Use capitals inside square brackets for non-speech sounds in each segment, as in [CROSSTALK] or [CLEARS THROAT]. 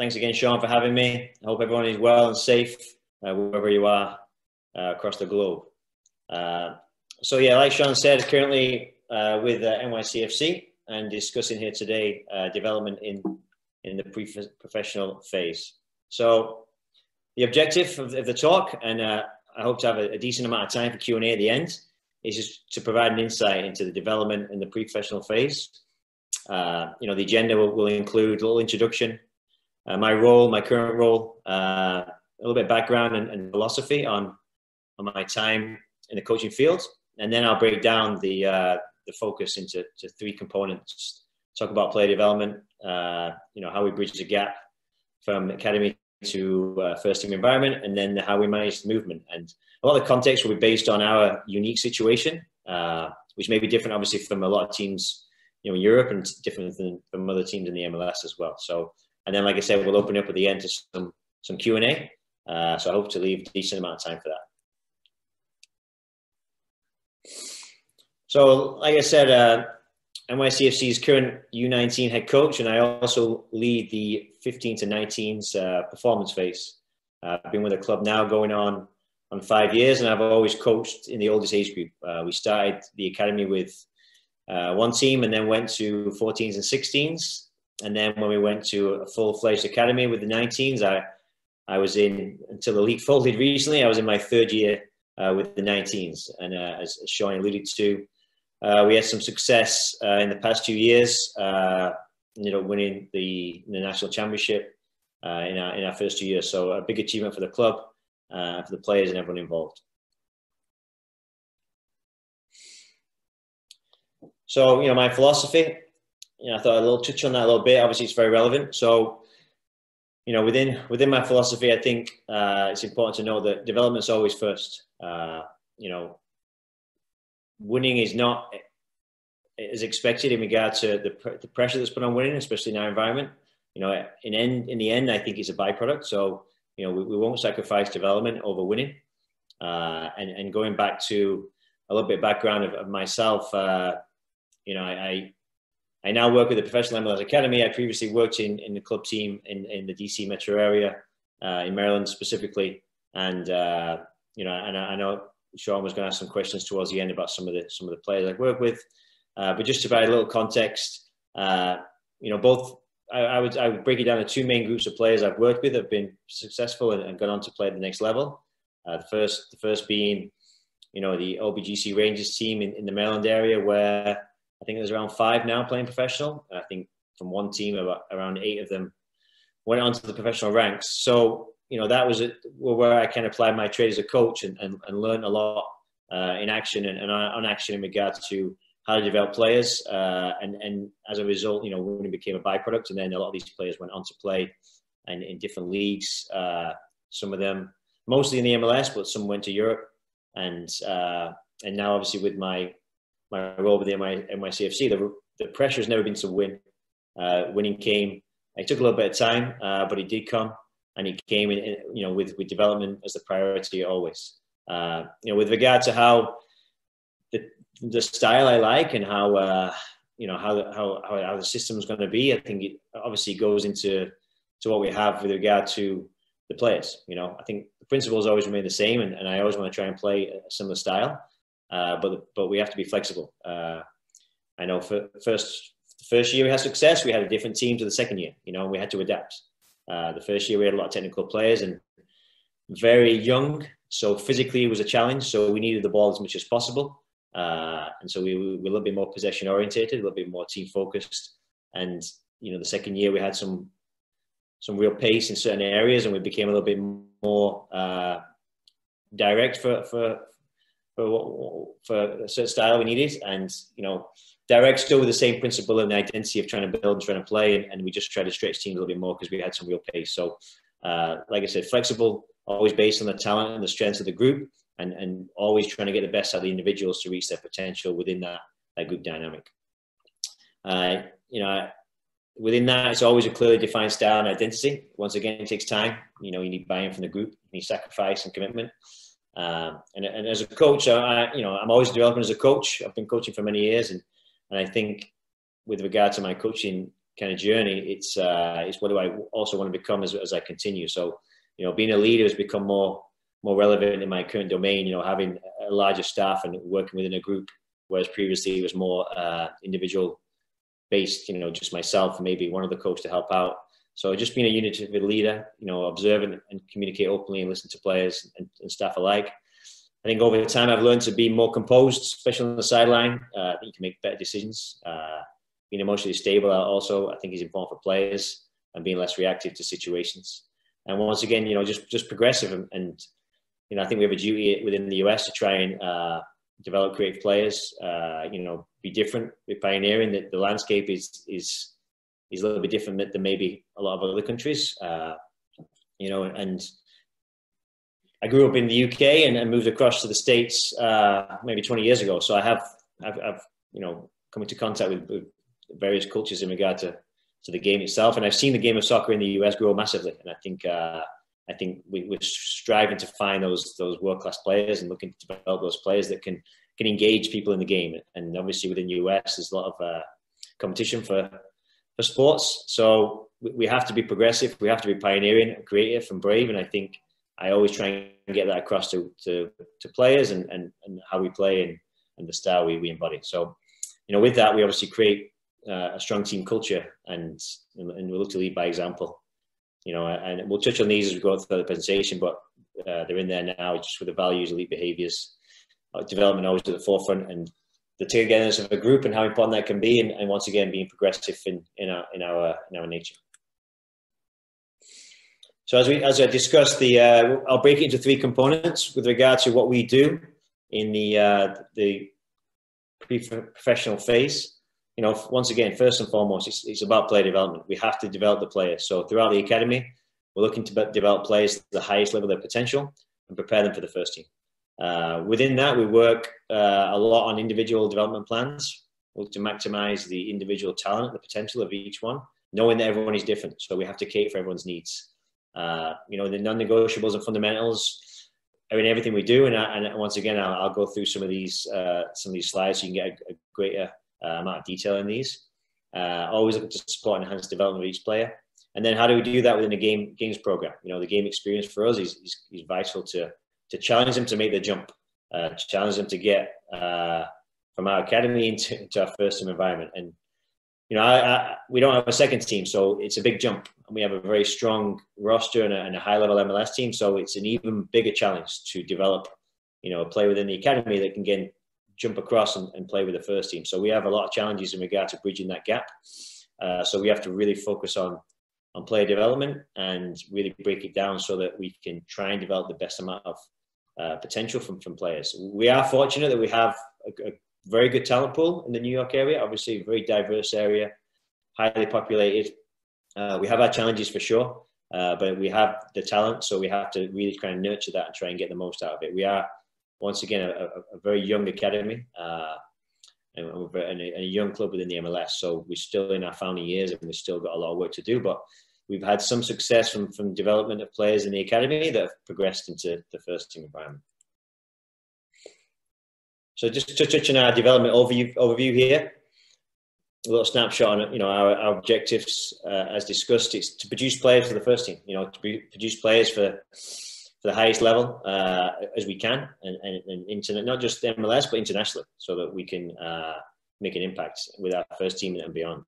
thanks again, Sean, for having me. I hope everyone is well and safe uh, wherever you are uh, across the globe. Uh, so yeah, like Sean said, currently uh, with uh, NYCFC and discussing here today uh, development in in the pre-professional phase. So the objective of, of the talk, and I hope to have a, a decent amount of time for Q and A at the end, is just to provide an insight into the development in the pre-professional phase. You know, the agenda will, will, include a little introduction, uh, my role, my current role, uh, a little bit background and, and, philosophy on, on my time in the coaching field, and then I'll break down the, uh, the focus into to three components. Talk about player development, uh, you know, how we bridge the gap from academy to uh, first team environment, and then how we manage the movement. And a lot of the context will be based on our unique situation, uh, which may be different, obviously, from a lot of teams, you know, in Europe, and different than from other teams in the MLS as well. So, and then, like I said, we'll open up at the end to some some Q and A. Uh, so I hope to leave a decent amount of time for that. So, like I said, uh, NYCFC's current U19 head coach, and I also lead the 15 to 19s uh, performance phase. Uh, I've been with the club now going on on five years, and I've always coached in the oldest age group. Uh, we started the academy with uh, one team, and then went to 14s and 16s, and then when we went to a full-fledged academy with the 19s, I I was in until the league folded recently. I was in my third year uh, with the 19s, and uh, as Sean alluded to, uh, we had some success uh, in the past two years. you know, winning the, the national championship in our in our first two years. So a big achievement for the club uh, for the players and everyone involved. So, you know, my philosophy, you know, I thought a little touch on that a little bit. Obviously, it's very relevant. So, you know, within within my philosophy, I think uh, it's important to know that development's always first. Uh, you know, winning is not as expected in regard to the, the pressure that's put on winning, especially in our environment. You know, in end in the end, I think it's a byproduct. So you know, we, we won't sacrifice development over winning. Uh, and, and going back to a little bit of background of, of myself, uh, you know, I, I now work with the Professional MLS Academy. I previously worked in, in the club team in, in the DC metro area, uh, in Maryland specifically. And, uh, you know, and I, I, know Sean was going to ask some questions towards the end about some of the, some of the players I work with. Uh, but just to provide a little context, uh, you know, both I, I, would I would break it down to two main groups of players I've worked with that have been successful and, and gone on to play at the next level. Uh, the first the first being, you know, the OBGC Rangers team in, in the Maryland area where I think there's around five now playing professional. I think from one team about around eight of them went on to the professional ranks. So you know that was it, where I kind of applied my trade as a coach and, and, and learned a lot uh, in action and, and on action in regard to how to develop players, uh, and and as a result, you know, winning became a byproduct, and then a lot of these players went on to play, and in different leagues. Uh, some of them, mostly in the MLS, but some went to Europe, and uh, and now obviously with my my role with the NYCFC, the the pressure has never been to win. Uh, winning came. It took a little bit of time, uh, but it did come, and it came in, you know, with with development as the priority always. Uh, you know, with regard to how the the style I like and how uh, you know how how how the system is going to be. I think it obviously goes into to what we have with regard to the players. You know, I think the principles always remain the same, and, and I always want to try and play a similar style. Uh, but but we have to be flexible. Uh, I know for first the first year we had success, we had a different team to the second year. You know, we had to adapt. Uh, the first year we had a lot of technical players and very young, so physically it was a challenge. So we needed the ball as much as possible. Uh, and so we, we were a little bit more possession orientated, a little bit more team focused. And you know, the second year we had some some real pace in certain areas, and we became a little bit more uh, direct for for for for a certain style we needed. And you know, direct still with the same principle and the identity of trying to build and trying to play, and, and we just tried to stretch teams a little bit more because we had some real pace. So, uh, like I said, flexible, always based on the talent and the strengths of the group and, and always trying to get the best out of the individuals to reach their potential within that, that group dynamic. Uh, you know, within that, it's always a clearly defined style and identity. Once again, it takes time. You know, you need buy-in from the group, you need sacrifice and commitment. Um, and, and as a coach, I, you know, I'm always developing as a coach. I've been coaching for many years, and, and I think with regard to my coaching kind of journey, it's uh, it's what do I also want to become as, as I continue. So, you know, being a leader has become more more relevant in my current domain. You know, having a larger staff and working within a group, whereas previously it was more uh, individual based. You know, just myself, maybe one of the coach to help out. So just being a unit leader, you know, observe and, and communicate openly and listen to players and, and, staff alike. I think over time I've learned to be more composed, especially on the sideline. Uh, I think you can make better decisions. Uh, being emotionally stable also I think is important for players and being less reactive to situations. And once again, you know, just just progressive and, and you know I think we have a duty within the US to try and uh, develop creative players. Uh, you know, be different, be pioneering. That the landscape is is is a little bit different than maybe a lot of other countries. Uh, you know, and I grew up in the UK and, and moved across to the States uh, maybe 20 years ago. So I have, I've, I've, you know, come into contact with, with, various cultures in regard to, to the game itself. And I've seen the game of soccer in the US grow massively. And I think, uh, I think we, we're striving to find those, those world-class players and looking to develop those players that can, can engage people in the game. And obviously within the US, there's a lot of uh, competition for, sports. So we have to be progressive. We have to be pioneering, creative, and brave. And I think I always try and get that across to to, to players and, and, and how we play and, and the style we, we embody. So, you know, with that, we obviously create uh, a strong team culture and and we look to lead by example. You know, and we'll touch on these as we go through the presentation, but uh, they're in there now, just with the values, elite behaviours, uh, development always at the forefront, and the togetherness of a group and how important that can be, and, and once again being progressive in, in our in our in our nature. So as we as I discussed, the uh, I'll break it into three components with regard to what we do in the uh, the pre-professional phase. You know, once again, first and foremost, it's, it's about player development. We have to develop the players. So throughout the academy, we're looking to develop players to the highest level of their potential and prepare them for the first team. Uh, within that, we work uh, a lot on individual development plans to maximize the individual talent, the potential of each one, knowing that everyone is different. So we have to cater for everyone's needs. Uh, you know, the non-negotiables and fundamentals are in everything we do. And, I, and once again, I'll, I'll, go through some of these uh, some of these slides so you can get a, a greater uh, amount of detail in these. Uh, always looking to support and enhance development of each player. And then how do we do that within a game games program? You know, the game experience for us is, is, is vital to to challenge them to make the jump, uh, challenge them to get uh, from our academy into, into, our first team environment. And you know, I, I, we don't have a second team, so it's a big jump. And we have a very strong roster and a, and a high level MLS team, so it's an even bigger challenge to develop, you know, a player within the academy that can get jump across and, and, play with the first team. So we have a lot of challenges in regard to bridging that gap. Uh, so we have to really focus on on player development and really break it down so that we can try and develop the best amount of uh, potential from, from players. We are fortunate that we have a, a, very good talent pool in the New York area, obviously a very diverse area, highly populated. Uh, we have our challenges for sure, uh, but we have the talent, so we have to really try and nurture that and try and get the most out of it. We are, once again, a, a very young academy uh, and, and a young club within the MLS, so we're still in our founding years and we've still got a lot of work to do, but we've had some success from, from development of players in the academy that have progressed into the first team environment. So just to touch on our development overview, overview here, a little snapshot on you know our, our objectives uh, as discussed. It's to produce players for the first team. You know, to be, produce players for for the highest level uh, as we can, and, and, and internet, not just MLS but internationally, so that we can uh, make an impact with our first team and beyond.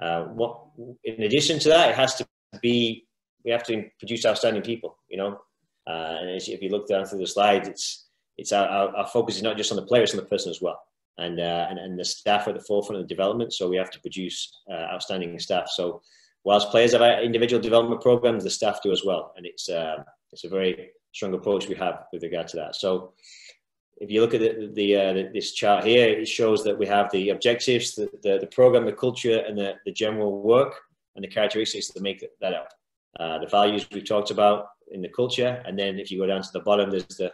Uh, what in addition to that, it has to be we have to produce outstanding people. You know, uh, and if you look down through the slides, it's it's our, our, our, focus is not just on the players, on the person as well. And, uh, and, and the staff are at the forefront of the development, so we have to produce uh, outstanding staff. So, whilst players have individual development programs, the staff do as well, and it's uh, it's a very strong approach we have with regard to that. So, if you look at the, the, uh, this chart here, it shows that we have the objectives, the, the, the program, the culture, and the, the general work and the characteristics that make that up. Uh, the values we've talked about in the culture, and then if you go down to the bottom, there's the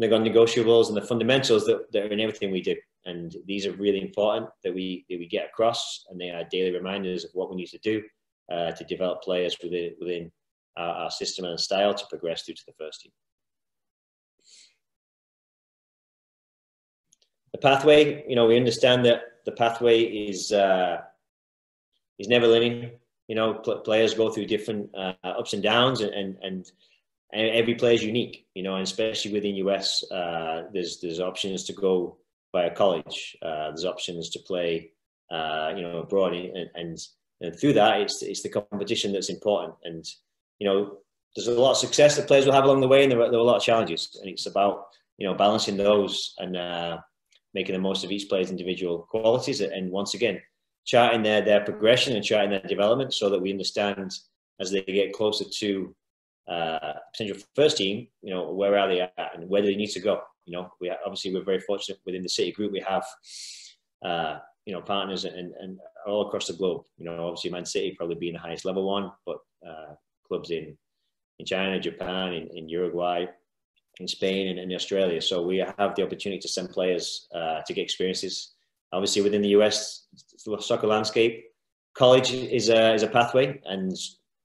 negotiables and the fundamentals that, that are in everything we do. And these are really important that we that we get across, and they are daily reminders of what we need to do uh, to develop players within within our, our system and style to progress through to the first team. The pathway, you know, we understand that the pathway is uh, is never linear. You know, players go through different uh, ups and downs, and, and and every player is unique. You know, and especially within US, uh, there's there's options to go via college. Uh, there's options to play, uh, you know, abroad, and, and and through that, it's it's the competition that's important. And you know, there's a lot of success that players will have along the way, and there are, there are a lot of challenges, and it's about you know balancing those and uh, making the most of each player's individual qualities. And once again, charting their their progression and charting their development, so that we understand as they get closer to uh, potential first team, you know, where are they at and where do they need to go? You know, we obviously we're very fortunate within the city group. We have, uh, you know, partners and, and all across the globe. You know, obviously Man City probably being the highest level one, but uh, clubs in in China, Japan, in, in Uruguay, in Spain, and in Australia. So we have the opportunity to send players uh, to get experiences. Obviously, within the US soccer landscape, college is a is a pathway, and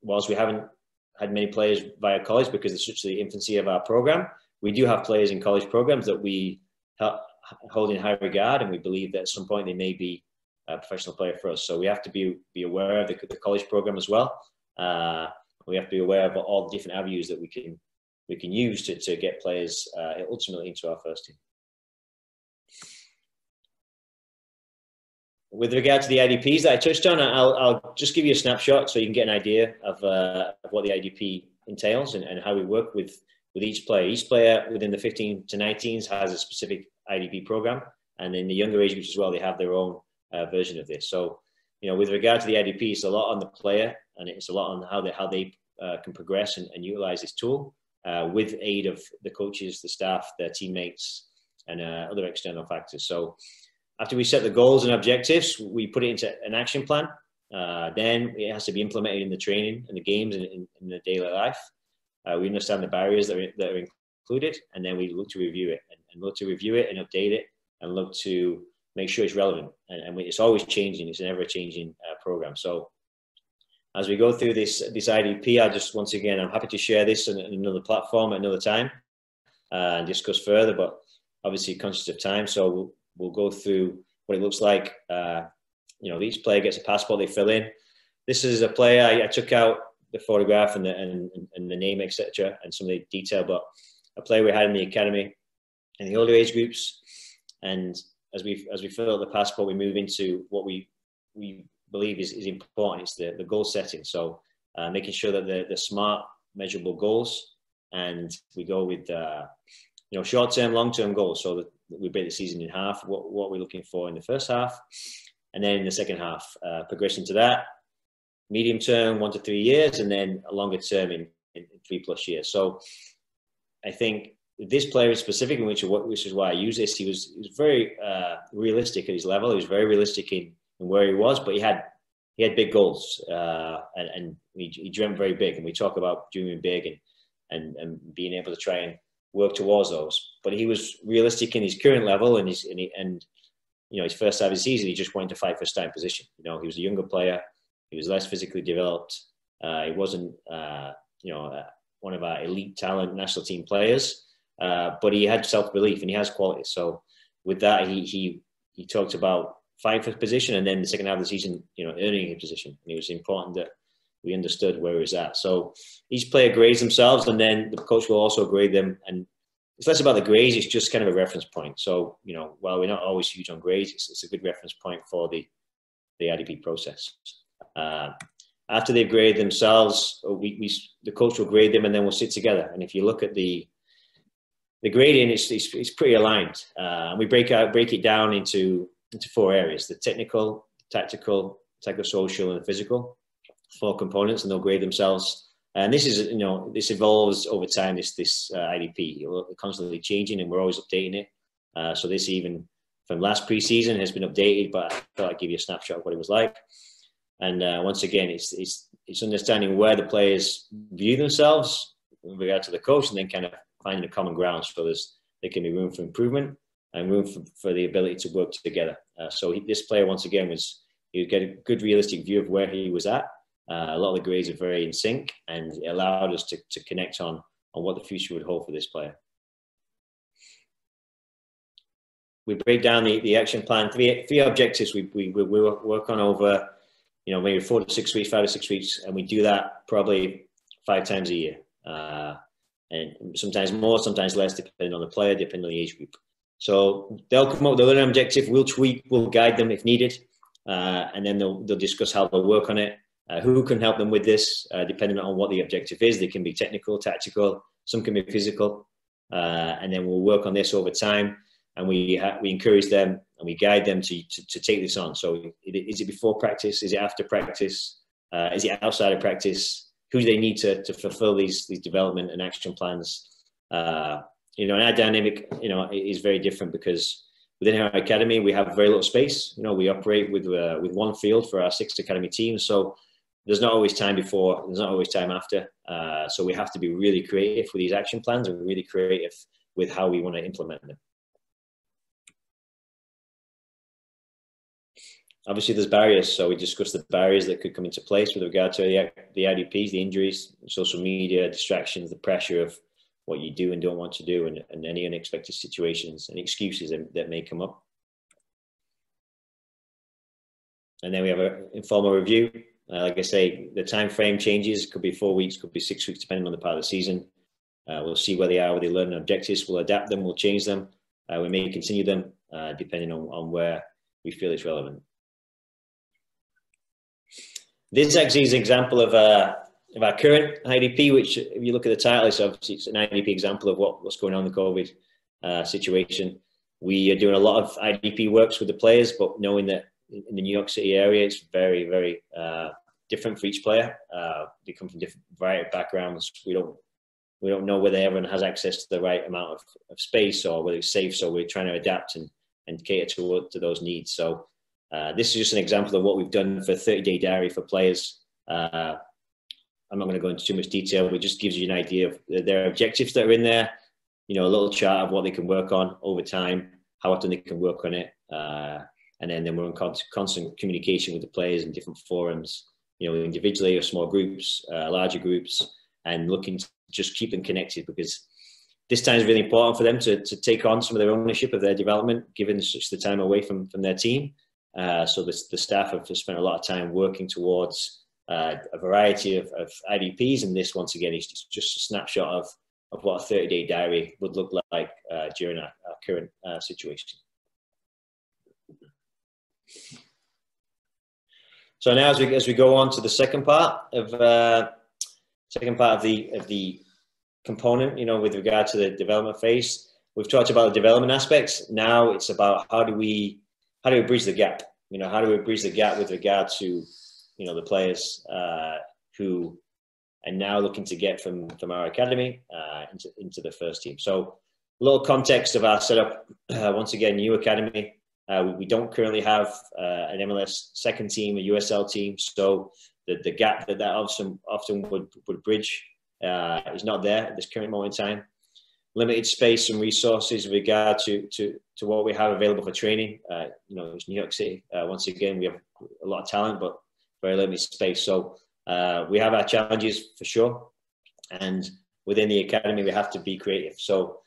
whilst we haven't had many players via college because it's such the infancy of our program. We do have players in college programs that we hold in high regard, and we believe that at some point they may be a professional player for us. So we have to be be aware of the, the college program as well. Uh, we have to be aware of all the different avenues that we can we can use to, to get players uh, ultimately into our first team. With regard to the IDPs that I touched on, I'll, I'll just give you a snapshot so you can get an idea of, uh, of what the IDP entails and, and how we work with, with each player. Each player within the 15 to 19s has a specific IDP program, and in the younger age groups as well, they have their own uh, version of this. So, you know, with regard to the IDP, it's a lot on the player, and it's a lot on how they how they uh, can progress and, and utilize this tool uh, with aid of the coaches, the staff, their teammates, and uh, other external factors. So after we set the goals and objectives, we put it into an action plan. Uh, then it has to be implemented in the training and the games and in, in the daily life. Uh, we understand the barriers that are, that are included, and then we look to review it and, and, look to review it and update it and look to make sure it's relevant. And, and it's always changing. It's an ever-changing uh, program. So as we go through this this IDP, I just once again I'm happy to share this in another platform at another time uh, and discuss further. But obviously conscious of time, so we'll, go through what it looks like. Uh, you know, each player gets a passport they fill in. This is a player I, I took out the photograph and the and, and the name, etc., and some of the detail. But a player we had in the academy in the older age groups, and as we as we fill out the passport, we move into what we we believe is, is important. It's the, the goal setting. So uh, making sure that the the smart, measurable goals, and we go with uh, you know short term, long term goals. So that we break the season in half. What what we're looking for in the first half, and then in the second half, uh, progression to that, medium term, one to three years, and then a longer term in, in, three plus years. So, I think this player in specific, which which is why I use this, he was he was very uh, realistic at his level. He was very realistic in, in where he was, but he had he had big goals uh, and, and he, he dreamt very big. And we talk about dreaming big and, and, and being able to try and work towards those. But he was realistic in his current level and his and, he, and you know his first half of the season, he just wanted to fight for a starting position. You know, he was a younger player. He was less physically developed. Uh, he wasn't uh, you know uh, one of our elite talent national team players, uh, but he had self belief and he has quality. So with that, he he he talked about fighting for position and then the second half of the season, you know, earning a position. And it was important that we understood where he was at. So each player grades themselves, and then the coach will also grade them. And it's less about the grades; it's just kind of a reference point. So you know, while we're not always huge on grades, it's, it's a good reference point for the the IDP process. Uh, after they've graded themselves, we, we the coach will grade them, and then we'll sit together. And if you look at the the grading, it's, it's, it's pretty aligned. Uh, we break out break it down into into four areas: the technical, tactical, psychosocial, and physical four components and they'll grade themselves. And this is, you know, this evolves over time, this, this uh, IDP, You're constantly changing and we're always updating it. Uh, so this even from last preseason has been updated, but I thought I'd give you a snapshot of what it was like. And uh, once again, it's, it's, it's understanding where the players view themselves with regard to the coach and then kind of finding a common ground so there's, there can be room for improvement and room for, for the ability to work together. Uh, so he, this player, once again, was, would get a good realistic view of where he was at a lot of the grades are very in sync and it allowed us to, to connect on, on what the future would hold for this player. We break down the, the action plan, three, three objectives we, we, we work on over you know, maybe four to six weeks, five to six weeks, and we do that probably five times a year, uh, and sometimes more, sometimes less, depending on the player, depending on the age group. So they'll come up with a learning objective. We'll tweak, we'll guide them if needed, uh, and then they'll they'll discuss how they'll work on it. Uh, who can help them with this, uh, depending on what the objective is. They can be technical, tactical, some can be physical, uh, and then we'll work on this over time. And we we encourage them and we guide them to, to, to take this on. So is it before practice? Is it after practice? Uh, is it outside of practice? Who do they need to, to fulfill these, these development and action plans? Uh, you know, and our dynamic, you know, is very different because within our academy, we have very little space. You know, we operate with, uh, with one field for our six academy teams. So there's not always time before, there's not always time after. Uh, so we have to be really creative with these action plans and really creative with how we want to implement them. obviously there's barriers. So we discussed the barriers that could come into place with regard to the, the IDPs, the injuries, social media, distractions, the pressure of what you do and don't want to do, and, and any unexpected situations and excuses that, that may come up. And then we have an informal review. Uh, like I say, the time frame changes. Could be four weeks, could be six weeks, depending on the part of the season. Uh, we'll see where they are with their learning objectives. We'll adapt them. We'll change them. Uh, we may continue them uh, depending on, on where we feel it's relevant. This actually is an example of, uh, of our current IDP, which if you look at the title, it's obviously it's an IDP example of what, what's going on in the COVID uh, situation. We are doing a lot of IDP works with the players, but knowing that in the New York City area, it's very, very uh, different for each player. Uh, they come from different variety of backgrounds. We don't we don't know whether everyone has access to the right amount of, of space or whether it's safe. So we're trying to adapt and, and cater to, to those needs. So uh, this is just an example of what we've done for 30 day diary for players. Uh, I'm not going to go into too much detail, but it just gives you an idea of their objectives that are in there. You know, a little chart of what they can work on over time, how often they can work on it. Uh, and then, then we're in constant communication with the players in different forums, you know, individually or small groups, uh, larger groups, and looking to just keep them connected because this time is really important for them to, to take on some of their ownership of their development, given such the time away from, from their team. Uh, so the, the staff have spent a lot of time working towards uh, a variety of, of, IDPs, and this once again is just a snapshot of, of what a 30 day diary would look like uh, during our, our current uh, situation. So now, as we as we go on to the second part of uh, second part of the of the component, you know, with regard to the development phase, we've talked about the development aspects. Now it's about how do we how do we bridge the gap? You know, how do we bridge the gap with regard to, you know, the players uh, who are now looking to get from from our academy uh, into into the first team. So, a little context of our setup. [CLEARS THROAT] Once again, new academy. Uh, we, don't currently have uh, an MLS second team, a USL team. So the, the gap that that often often would would bridge uh, is not there at this current moment in time limited space and resources with regard to, to, to what we have available for training. Uh, you know, it's New York City. Uh, once again, we have a lot of talent, but very limited space. So uh, we have our challenges for sure. And within the academy, we have to be creative. So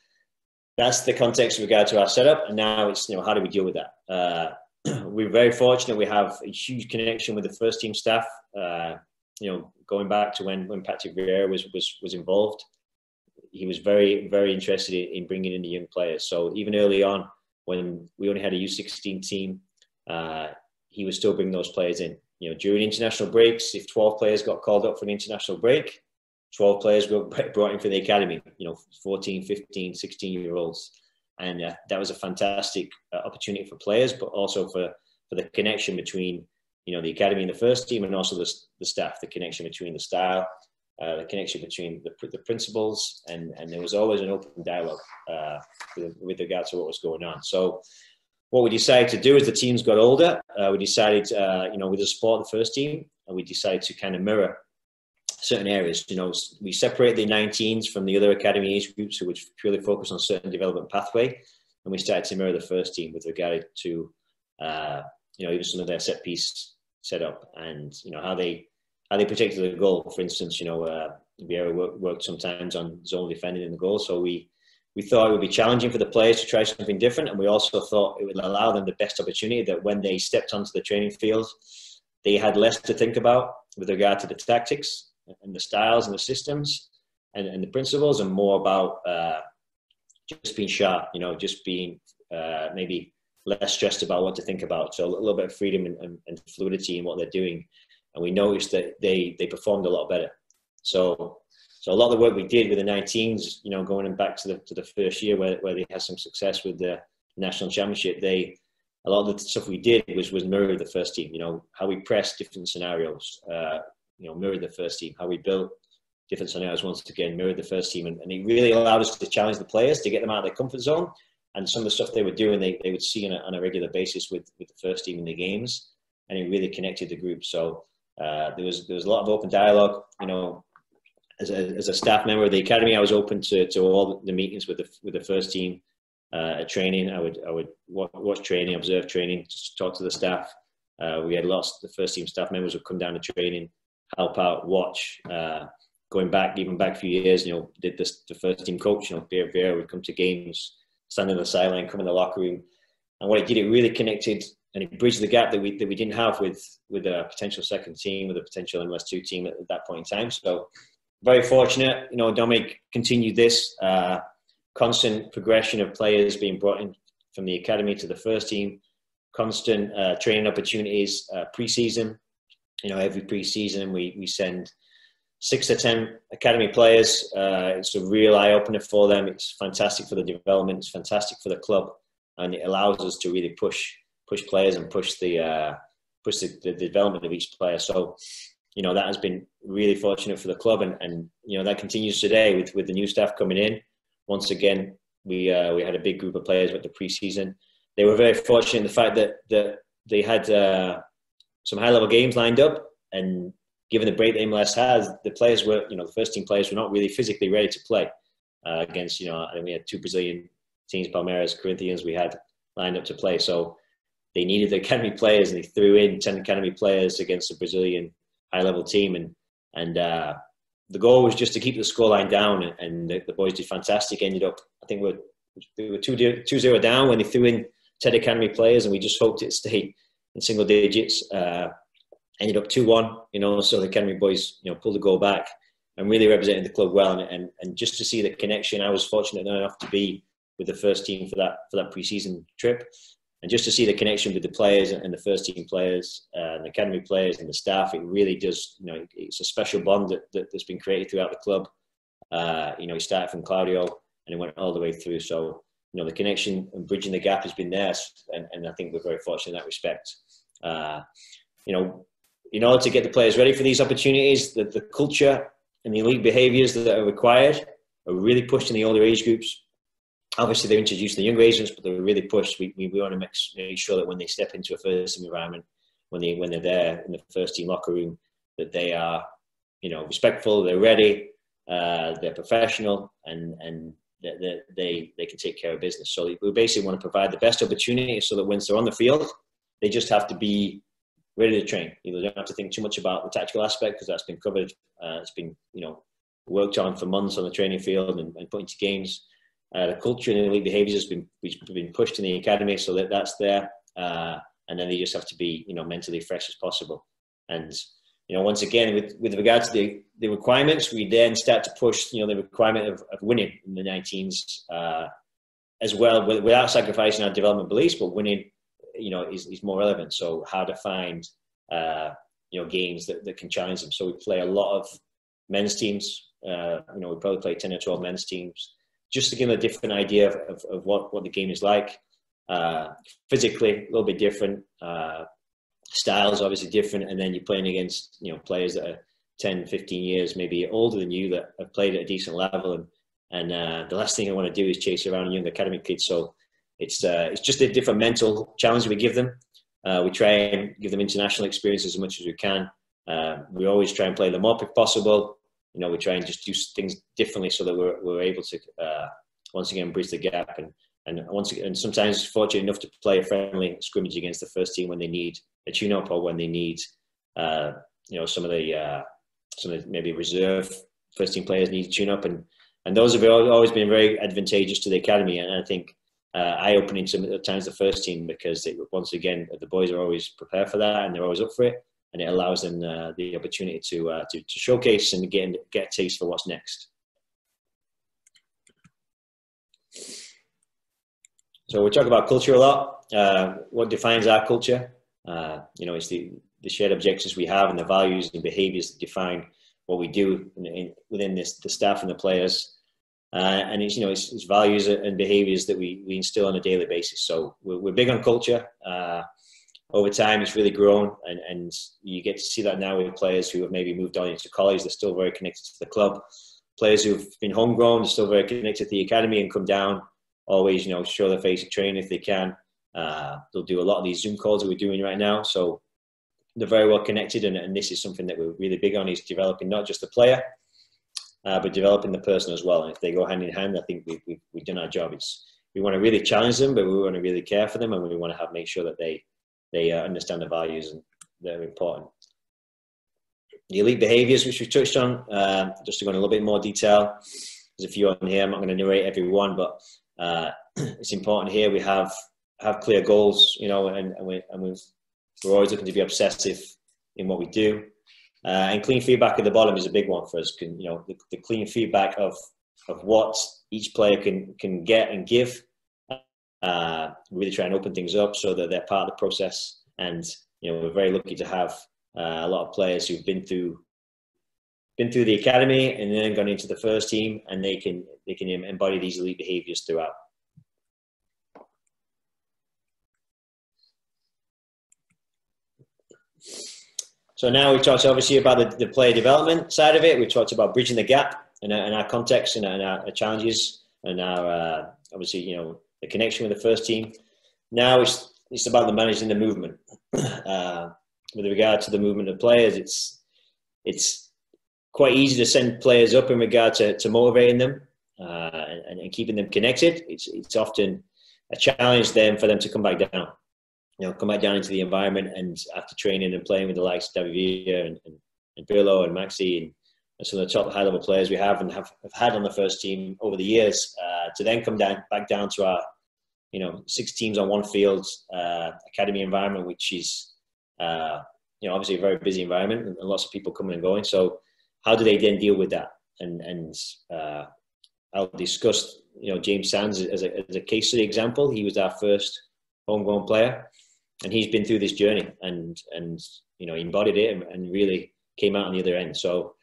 that's the context with regard to our setup. And now it's, you know, how do we deal with that? Uh, [CLEARS THROAT] we're very fortunate. We have a huge connection with the first team staff. Uh, you know, going back to when, when Patrick Vieira was, was, was involved he was very, very interested in bringing in the young players. So even early on, when we only had a U16 team, uh, he was still bringing those players in. You know, during international breaks, if 12 players got called up for an international break, 12 players got [LAUGHS] brought in for the academy, you know, 14, 15, 16 year olds. And uh, that was a fantastic uh, opportunity for players, but also for, for the connection between, you know, the academy and the first team and also the, the staff, the connection between the style uh, the connection between the, the principles, and, and there was always an open dialogue uh, with, with regard to what was going on. So, what we decided to do as the teams got older, uh, we decided, you know, with the support of the first team, and we decided to kind of mirror certain areas. You know, we separate the 19s from the other academy age groups, which purely focus on certain development pathway, and we started to mirror the first team with regard to, uh, you know, even some of their set piece setup and you know how they how they protected the goal. For instance, you know, uh, Vieira worked, worked sometimes on zone defending in the goal, so we we thought it would be challenging for the players to try something different, and we also thought it would allow them the best opportunity that when they stepped onto the training field, they had less to think about with regard to the tactics and the styles and the systems and, and the principles, and more about uh, just being sharp. You know, just being uh, maybe less stressed about what to think about. So a little bit of freedom and, and, and, fluidity in what they're doing. And we noticed that they, they performed a lot better. So, so a lot of the work we did with the 19s, you know, going back to the, to the first year where, where they had some success with the national championship, they, a lot of the stuff we did was, was mirror the first team, you know, how we pressed different scenarios, uh, you know, mirrored the first team, how we built different scenarios once again, mirrored the first team. And, and it really allowed us to challenge the players to get them out of their comfort zone and some of the stuff they were doing, they, they would see on a, on a regular basis with, with the first team in the games, and it really connected the group. So uh, there was there was a lot of open dialogue. You know, as a, as a staff member of the academy, I was open to, to all the meetings with the with the first team uh, training. I would I would watch training, observe training, just talk to the staff. Uh, we had lost the first team staff members would come down to training, help out, watch. Uh, going back even back a few years, you know, did this the first team coach. You know, Bear Bear would come to games stand in the sideline, come in the locker room. And what it did, it really connected and it bridged the gap that we that we didn't have with with a potential second team, with a potential MLS two team at, at that point in time. So very fortunate, you know, Domènec continued this uh, constant progression of players being brought in from the academy to the first team, constant uh, training opportunities uh, pre-season. You know, every pre-season we we send six to ten academy players. Uh, it's a real eye opener for them. It's fantastic for the development. It's fantastic for the club, and it allows us to really push push players and push the uh, push the, the, development of each player. So, you know, that has been really fortunate for the club, and, and you know that continues today with with the new staff coming in. Once again, we uh, we had a big group of players with the preseason. They were very fortunate in the fact that that they had uh, some high level games lined up, and given the break the MLS has, the players were, you know, the first team players were not really physically ready to play uh, against, you know, we had two Brazilian teams, Palmeiras, Corinthians, we had lined up to play. So they needed the academy players and they threw in 10 academy players against a Brazilian high level team. And, and uh, the goal was just to keep the scoreline down and the, the, boys did fantastic. Ended up, I think we were, we were 2 0 down when they threw in 10 academy players and we just hoped it stayed in single digits. Uh, ended up 2-1, you know, so the Academy boys, you know, pulled the goal back and really represented the club well. And, and, and just to see the connection, I was fortunate enough to be with the first team for that, for that pre-season trip. And just to see the connection with the players and the first team players, uh, and the academy players and the staff, it really does, you know, it's a special bond that, that, has been created throughout the club. Uh, you know, he started from Claudio and it went all the way through. So, you know, the connection and bridging the gap has been there. And, and I think we're very fortunate in that respect. Uh, you know, in order to get the players ready for these opportunities, the, the culture and the elite behaviours that are required are really pushed in the older age groups. Obviously, they're introduced to the younger agents, but they're really pushed. We, we, we want to make, make sure that when they step into a first team environment, when they when they're there in the first team locker room, that they are, you know, respectful, they're ready, uh, they're professional, and and that they they can take care of business. So we basically want to provide the best opportunity so that once they're on the field, they just have to be ready to train. You don't have to think too much about the tactical aspect because that's been covered. Uh, it's been you know worked on for months on the training field and, and put into games. Uh, the culture and the elite behaviours has been been pushed in the academy, so that that's there. Uh, and then they just have to be you know mentally fresh as possible. And you know once again with with regard to the the requirements, we then start to push you know the requirement of, of winning in the 19s uh, as well without sacrificing our development beliefs, but winning you know is, is more relevant. So how to find uh, you know games that, that can challenge them. So we play a lot of men's teams. Uh, you know, we probably play ten or twelve men's teams just to give them a different idea of, of, of what, what the game is like. Uh, physically, a little bit different. Styles obviously different, and then you're playing against you know players that are 10, 15 years maybe older than you that have played at a decent level. And and uh, the last thing I want to do is chase around young academy kids. So it's uh, it's just a different mental challenge we give them. Uh, we try and give them international experience as much as we can. Uh, we always try and play them up if possible. You know, we try and just do things differently so that we're, we're able to uh, once again bridge the gap and and once again, and sometimes fortunate enough to play a friendly scrimmage against the first team when they need a tune-up or when they need uh, you know some of the uh, some of the maybe reserve first team players need to tune-up and and those have always been very advantageous to the academy and I think uh, eye-opening times the first team because it, once again the boys are always prepared for that and they're always up for it. and it allows them uh, the opportunity to, uh, to, to showcase and get get a taste for what's next. So we talk about culture a lot. Uh, what defines our culture? Uh, you know, it's the, the shared objectives we have and the values and behaviours that define what we do in, in, within this, the staff and the players. Uh, and it's you know it's, it's, values and behaviours that we, we instill on a daily basis. So we're, we're big on culture. Uh, over time, it's really grown, and, and you get to see that now with players who have maybe moved on into college. They're still very connected to the club. Players who've been homegrown, they're still very connected to the academy and come down. Always, you know, show their face at training if they can. Uh, they'll do a lot of these Zoom calls that we're doing right now. So they're very well connected, and, and this is something that we're really big on: is developing not just the player, uh, but developing the person as well. And if they go hand in hand, I think we, we, we've done our job. It's, we want to really challenge them, but we want to really care for them, and we want to have make sure that they they uh, understand the values and they're important. The elite behaviours, which we touched on, uh, just to go in a little bit more detail. There's a few on here. I'm not going to narrate every one, but uh, [CLEARS THROAT] it's important here. We have have clear goals, you know, and, and, we, and we've, we're always looking to be obsessive in what we do. Uh, and clean feedback at the bottom is a big one for us. Can, you know, the, the, clean feedback of of what each player can can get and give. Uh, really try and open things up so that they're part of the process. And you know, we're very lucky to have uh, a lot of players who've been through been through the academy and then gone into the first team, and they can they can embody these elite behaviours throughout. So now we talked obviously about the, the player development side of it. We talked about bridging the gap and, our, our context and our, our challenges and our uh, obviously you know the connection with the first team. Now it's it's about the managing the movement. [CLEARS THROAT] Uh, with regard to the movement of players, it's it's quite easy to send players up in regard to, to motivating them uh, and, and keeping them connected. It's it's often a challenge then for them to come back down you know, come back down into the environment and after training and playing with the likes of David Villa and, and, and and Maxi and, and some of the top high level players we have and have, have had on the first team over the years, uh, to then come down back down to our, you know, six teams on one field uh, academy environment, which is, uh, you know, obviously a very busy environment and lots of people coming and going. So, how do they then deal with that? And and uh, I'll discuss, you know, James Sands as a, as a case study example. He was our first homegrown player and he's been through this journey and and you know embodied it and, and really came out on the other end. So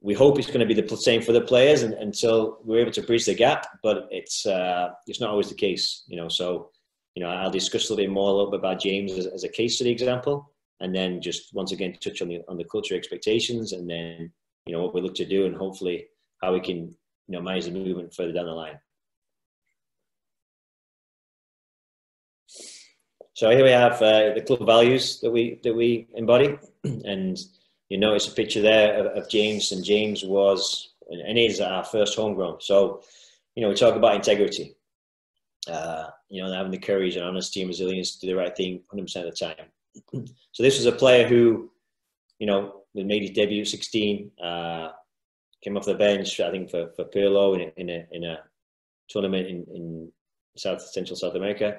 we hope it's going to be the same for the players and, until we're able to bridge the gap. But it's uh, it's not always the case, you know. So you know I'll discuss a little bit more a little bit about James as, as a case study example, and then just once again touch on the on the culture expectations, and then you know what we look to do, and hopefully how we can you know manage the movement further down the line. So here we have uh, the club values that we that we embody, [CLEARS THROAT] and you notice a picture there of, of James, and James was and is our first homegrown. So you know we talk about integrity, uh, you know having the courage and honesty and resilience to do the right thing 100% of the time. [CLEARS THROAT] so this was a player who, you know, made his debut at 16, uh, came off the bench I think for for Pirlo in a, in a, in a tournament in, in South Central South America,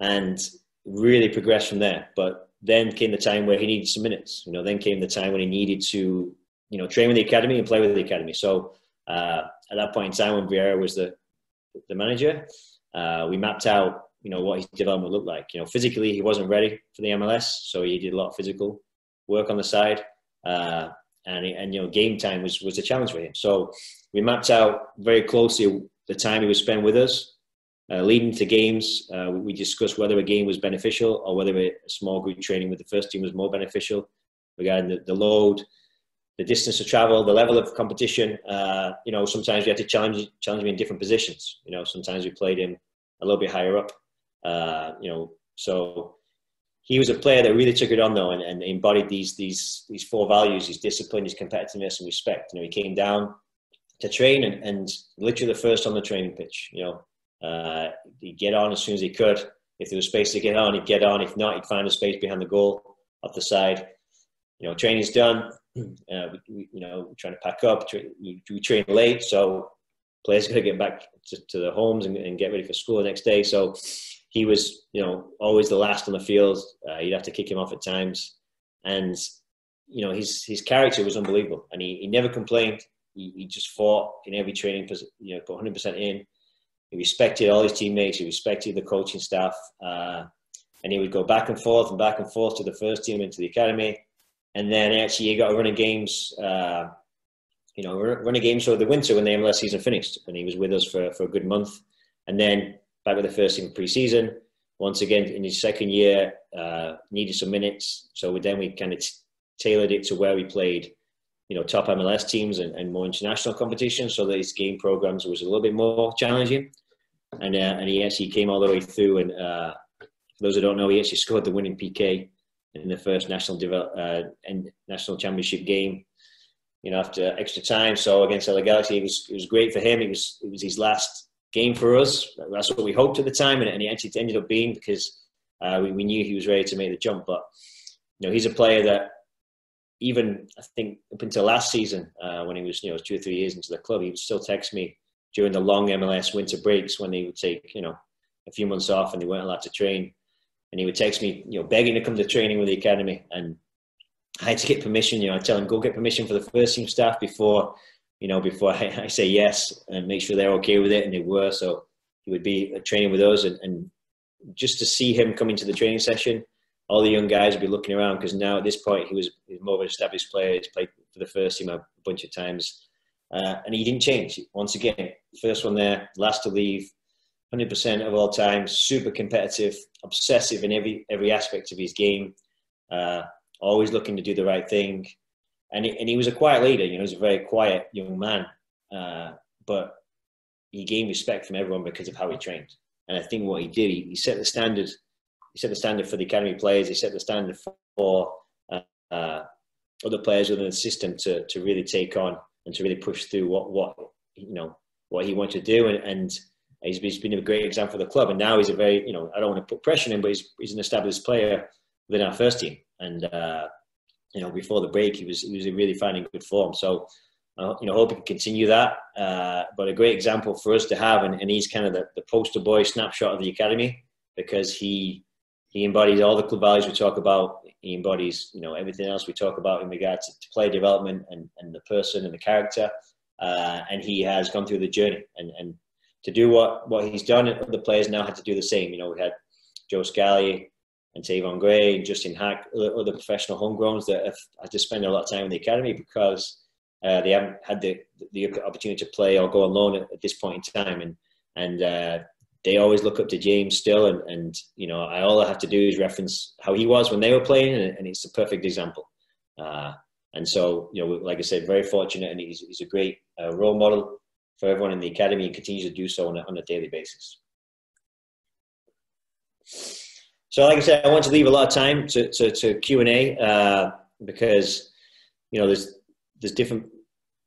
and really progressed from there. But then came the time where he needed some minutes. You know, then came the time when he needed to, you know, train with the academy and play with the academy. So uh, at that point in time, when Vieira was the the manager, uh, we mapped out, you know, what his development looked like. You know, physically he wasn't ready for the MLS, so he did a lot of physical work on the side. Uh, and, and you know, game time was was a challenge for him. So we mapped out very closely the time he would spend with us, uh, leading to games, uh, we discussed whether a game was beneficial or whether a small group training with the first team was more beneficial regarding the, the load, the distance to travel, the level of competition. Uh, you know, sometimes we had to challenge challenge him in different positions. You know, sometimes we played him a little bit higher up. Uh, you know, so he was a player that really took it on though and, and embodied these these these four values: his discipline, his competitiveness, and respect. You know, he came down to train and, and literally the first on the training pitch. You know, uh, he'd get on as soon as he could. If there was space to get on, he'd get on. If not, he'd find a space behind the goal, off the side. You know, training's done. [CLEARS THROAT] Uh, we, we, you know, we're trying to pack up. We, we train late, so players got to get back to, to their homes and, and, get ready for school the next day. So he was, you know, always the last on the field. Uh, you'd have to kick him off at times. and you know his his character was unbelievable, and he, he never complained. He, he just fought in every training, you know, put 100 percent in. He respected all his teammates. He respected the coaching staff, uh, and he would go back and forth and back and forth to the first team into the academy, and then actually he got running games. Uh, you know, running games for the winter when the MLS season finished, and he was with us for, for a good month, and then back with the first team pre-season. Once again, in his second year, uh, needed some minutes, so then we kind of t- tailored it to where we played, you know, top MLS teams and, and more international competitions, so that his game programs was a little bit more challenging. And uh, and he actually came all the way through. And uh, for those who don't know, he actually scored the winning PK in the first national develop, uh, and national championship game. You know, after extra time, so against LA Galaxy, it was it was great for him. It was it was his last game for us. That's what we hoped at the time, and, and he actually ended up being because uh, we, we knew he was ready to make the jump. But you know, he's a player that even I think up until last season, uh, when he was you know two or three years into the club, he would still text me during the long MLS winter breaks when they would take you know a few months off and they weren't allowed to train, and he would text me you know begging to come to training with the academy, and I had to get permission. You know, I tell him go get permission for the first team staff before you know before [LAUGHS] I, I say yes and make sure they're okay with it, and they were. So he would be training with us, and, and just to see him come into the training session all the young guys would be looking around because now at this point he was, he was more of an established player. He's played for the first team a bunch of times, uh, and he didn't change. Once again, first one there, last to leave, 100% of all time, super competitive, obsessive in every every aspect of his game, uh, always looking to do the right thing, and he, and he was a quiet leader. You know, he was a very quiet young man, uh, but he gained respect from everyone because of how he trained. And I think what he did, he, he set the standard he set the standard for the academy players. He set the standard for uh, uh, other players within the system to to really take on and to really push through what what you know what he wanted to do. And, and he's, he's been a great example for the club. And now he's a very you know I don't want to put pressure on him, but he's he's an established player within our first team. And uh, you know before the break, he was he was really finding good form. So. Uh, you know, hope he can continue that. Uh, but a great example for us to have, and, and he's kind of the, the poster boy snapshot of the academy because he he embodies all the club values we talk about. He embodies, you know, everything else we talk about in regards to, to player development and, and the person and the character. Uh, and he has gone through the journey. And, and to do what, what he's done, the players now had to do the same. You know, we had Joe Scally and Tayvon Gray and Justin Haak, other professional homegrowns that have had to spend a lot of time in the academy because uh, they haven't had the, the opportunity to play or go alone at, at this point in time. And, and uh, they always look up to James still, and, and you know, I all I have to do is reference how he was when they were playing, and, and it's a perfect example. Uh, and so, you know, like I said, very fortunate, and he's, he's a great uh, role model for everyone in the academy, and continues to do so on a, on a daily basis. So, like I said, I want to leave a lot of time to, to, to Q and A uh, because you know there's there's different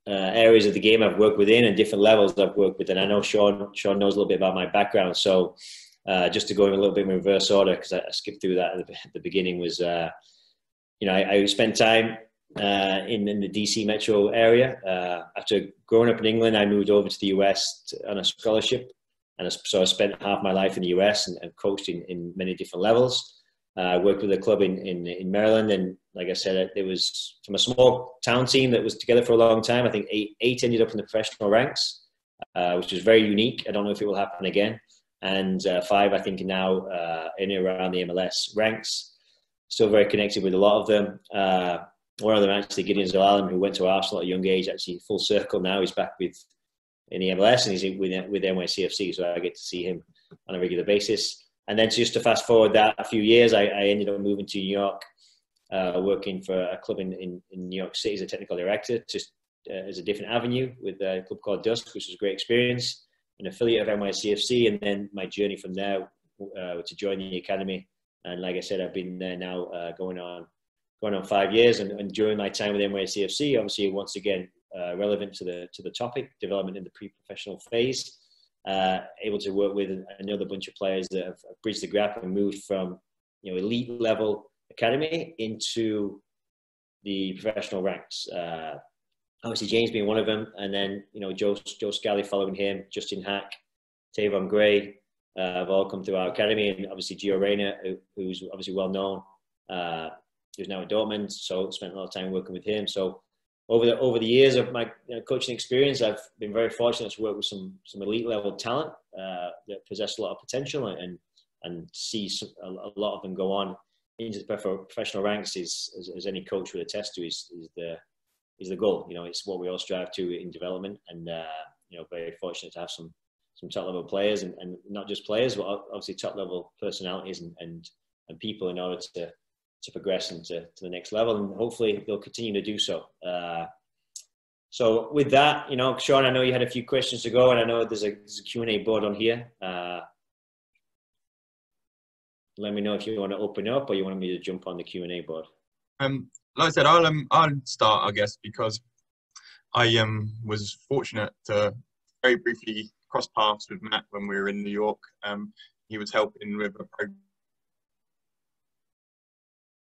uh, areas of the game I've worked within and different levels I've worked with. And I know Sean Sean knows a little bit about my background. So uh, just to go in a little bit in reverse order, because I, I, skipped through that at the, at the beginning, was uh, you know I, I, spent time uh, in, in the DC metro area. Uh, after growing up in England, I moved over to the US to, on a scholarship, and so I spent half my life in the US and, and coached in, in many different levels. Uh, I worked with a club in, in, in Maryland, and like I said, it was from a small town team that was together for a long time. I think eight, eight ended up in the professional ranks, uh, which was very unique. I don't know if it will happen again. And uh, five, I think, now uh, in and around the MLS ranks. Still very connected with a lot of them. Uh, one of them actually, Gideon Zelalem, who went to Arsenal at a young age, actually full circle now. He's back with in the MLS and he's with with NYCFC, so I get to see him on a regular basis and then just to fast forward that a few years, I, I ended up moving to New York, uh, working for a club in, in, in, New York City as a technical director, just uh, as a different avenue with a club called Dusk, which was a great experience, an affiliate of NYCFC, and then my journey from there uh, to join the academy. And like I said, I've been there now uh, going on going on five years, and, and, during my time with NYCFC, obviously once again uh, relevant to the to the topic, development in the pre-professional phase uh, able to work with another bunch of players that have bridged the gap and moved from you know elite level academy into the professional ranks. Uh, obviously, James being one of them, and then you know Joe Joe Scally following him, Justin Haak, Tayvon Gray uh, have all come through our academy, and obviously Gio Reyna, who, who's obviously well known. Uh, who's now at Dortmund. So spent a lot of time working with him. So over the over the years of my you know, coaching experience, I've been very fortunate to work with some some elite level talent uh, that possess a lot of potential and and see some, a, lot of them go on into the professional ranks. Is as, as any coach would attest to, is, is the is the goal. You know, it's what we all strive to in development, and uh, you know, very fortunate to have some some top level players and, and not just players, but obviously top level personalities and, and, and people in order to to progress into to the next level, and hopefully they'll continue to do so. Uh, so with that, you know, Sean, I know you had a few questions to go, and I know there's a, there's a Q&A board on here. Uh, let me know if you want to open up or you want me to jump on the Q&A board. Um, like I said, I'll um, I'll start, I guess, because I um was fortunate to very briefly cross paths with Matt when we were in New York. Um, he was helping with a program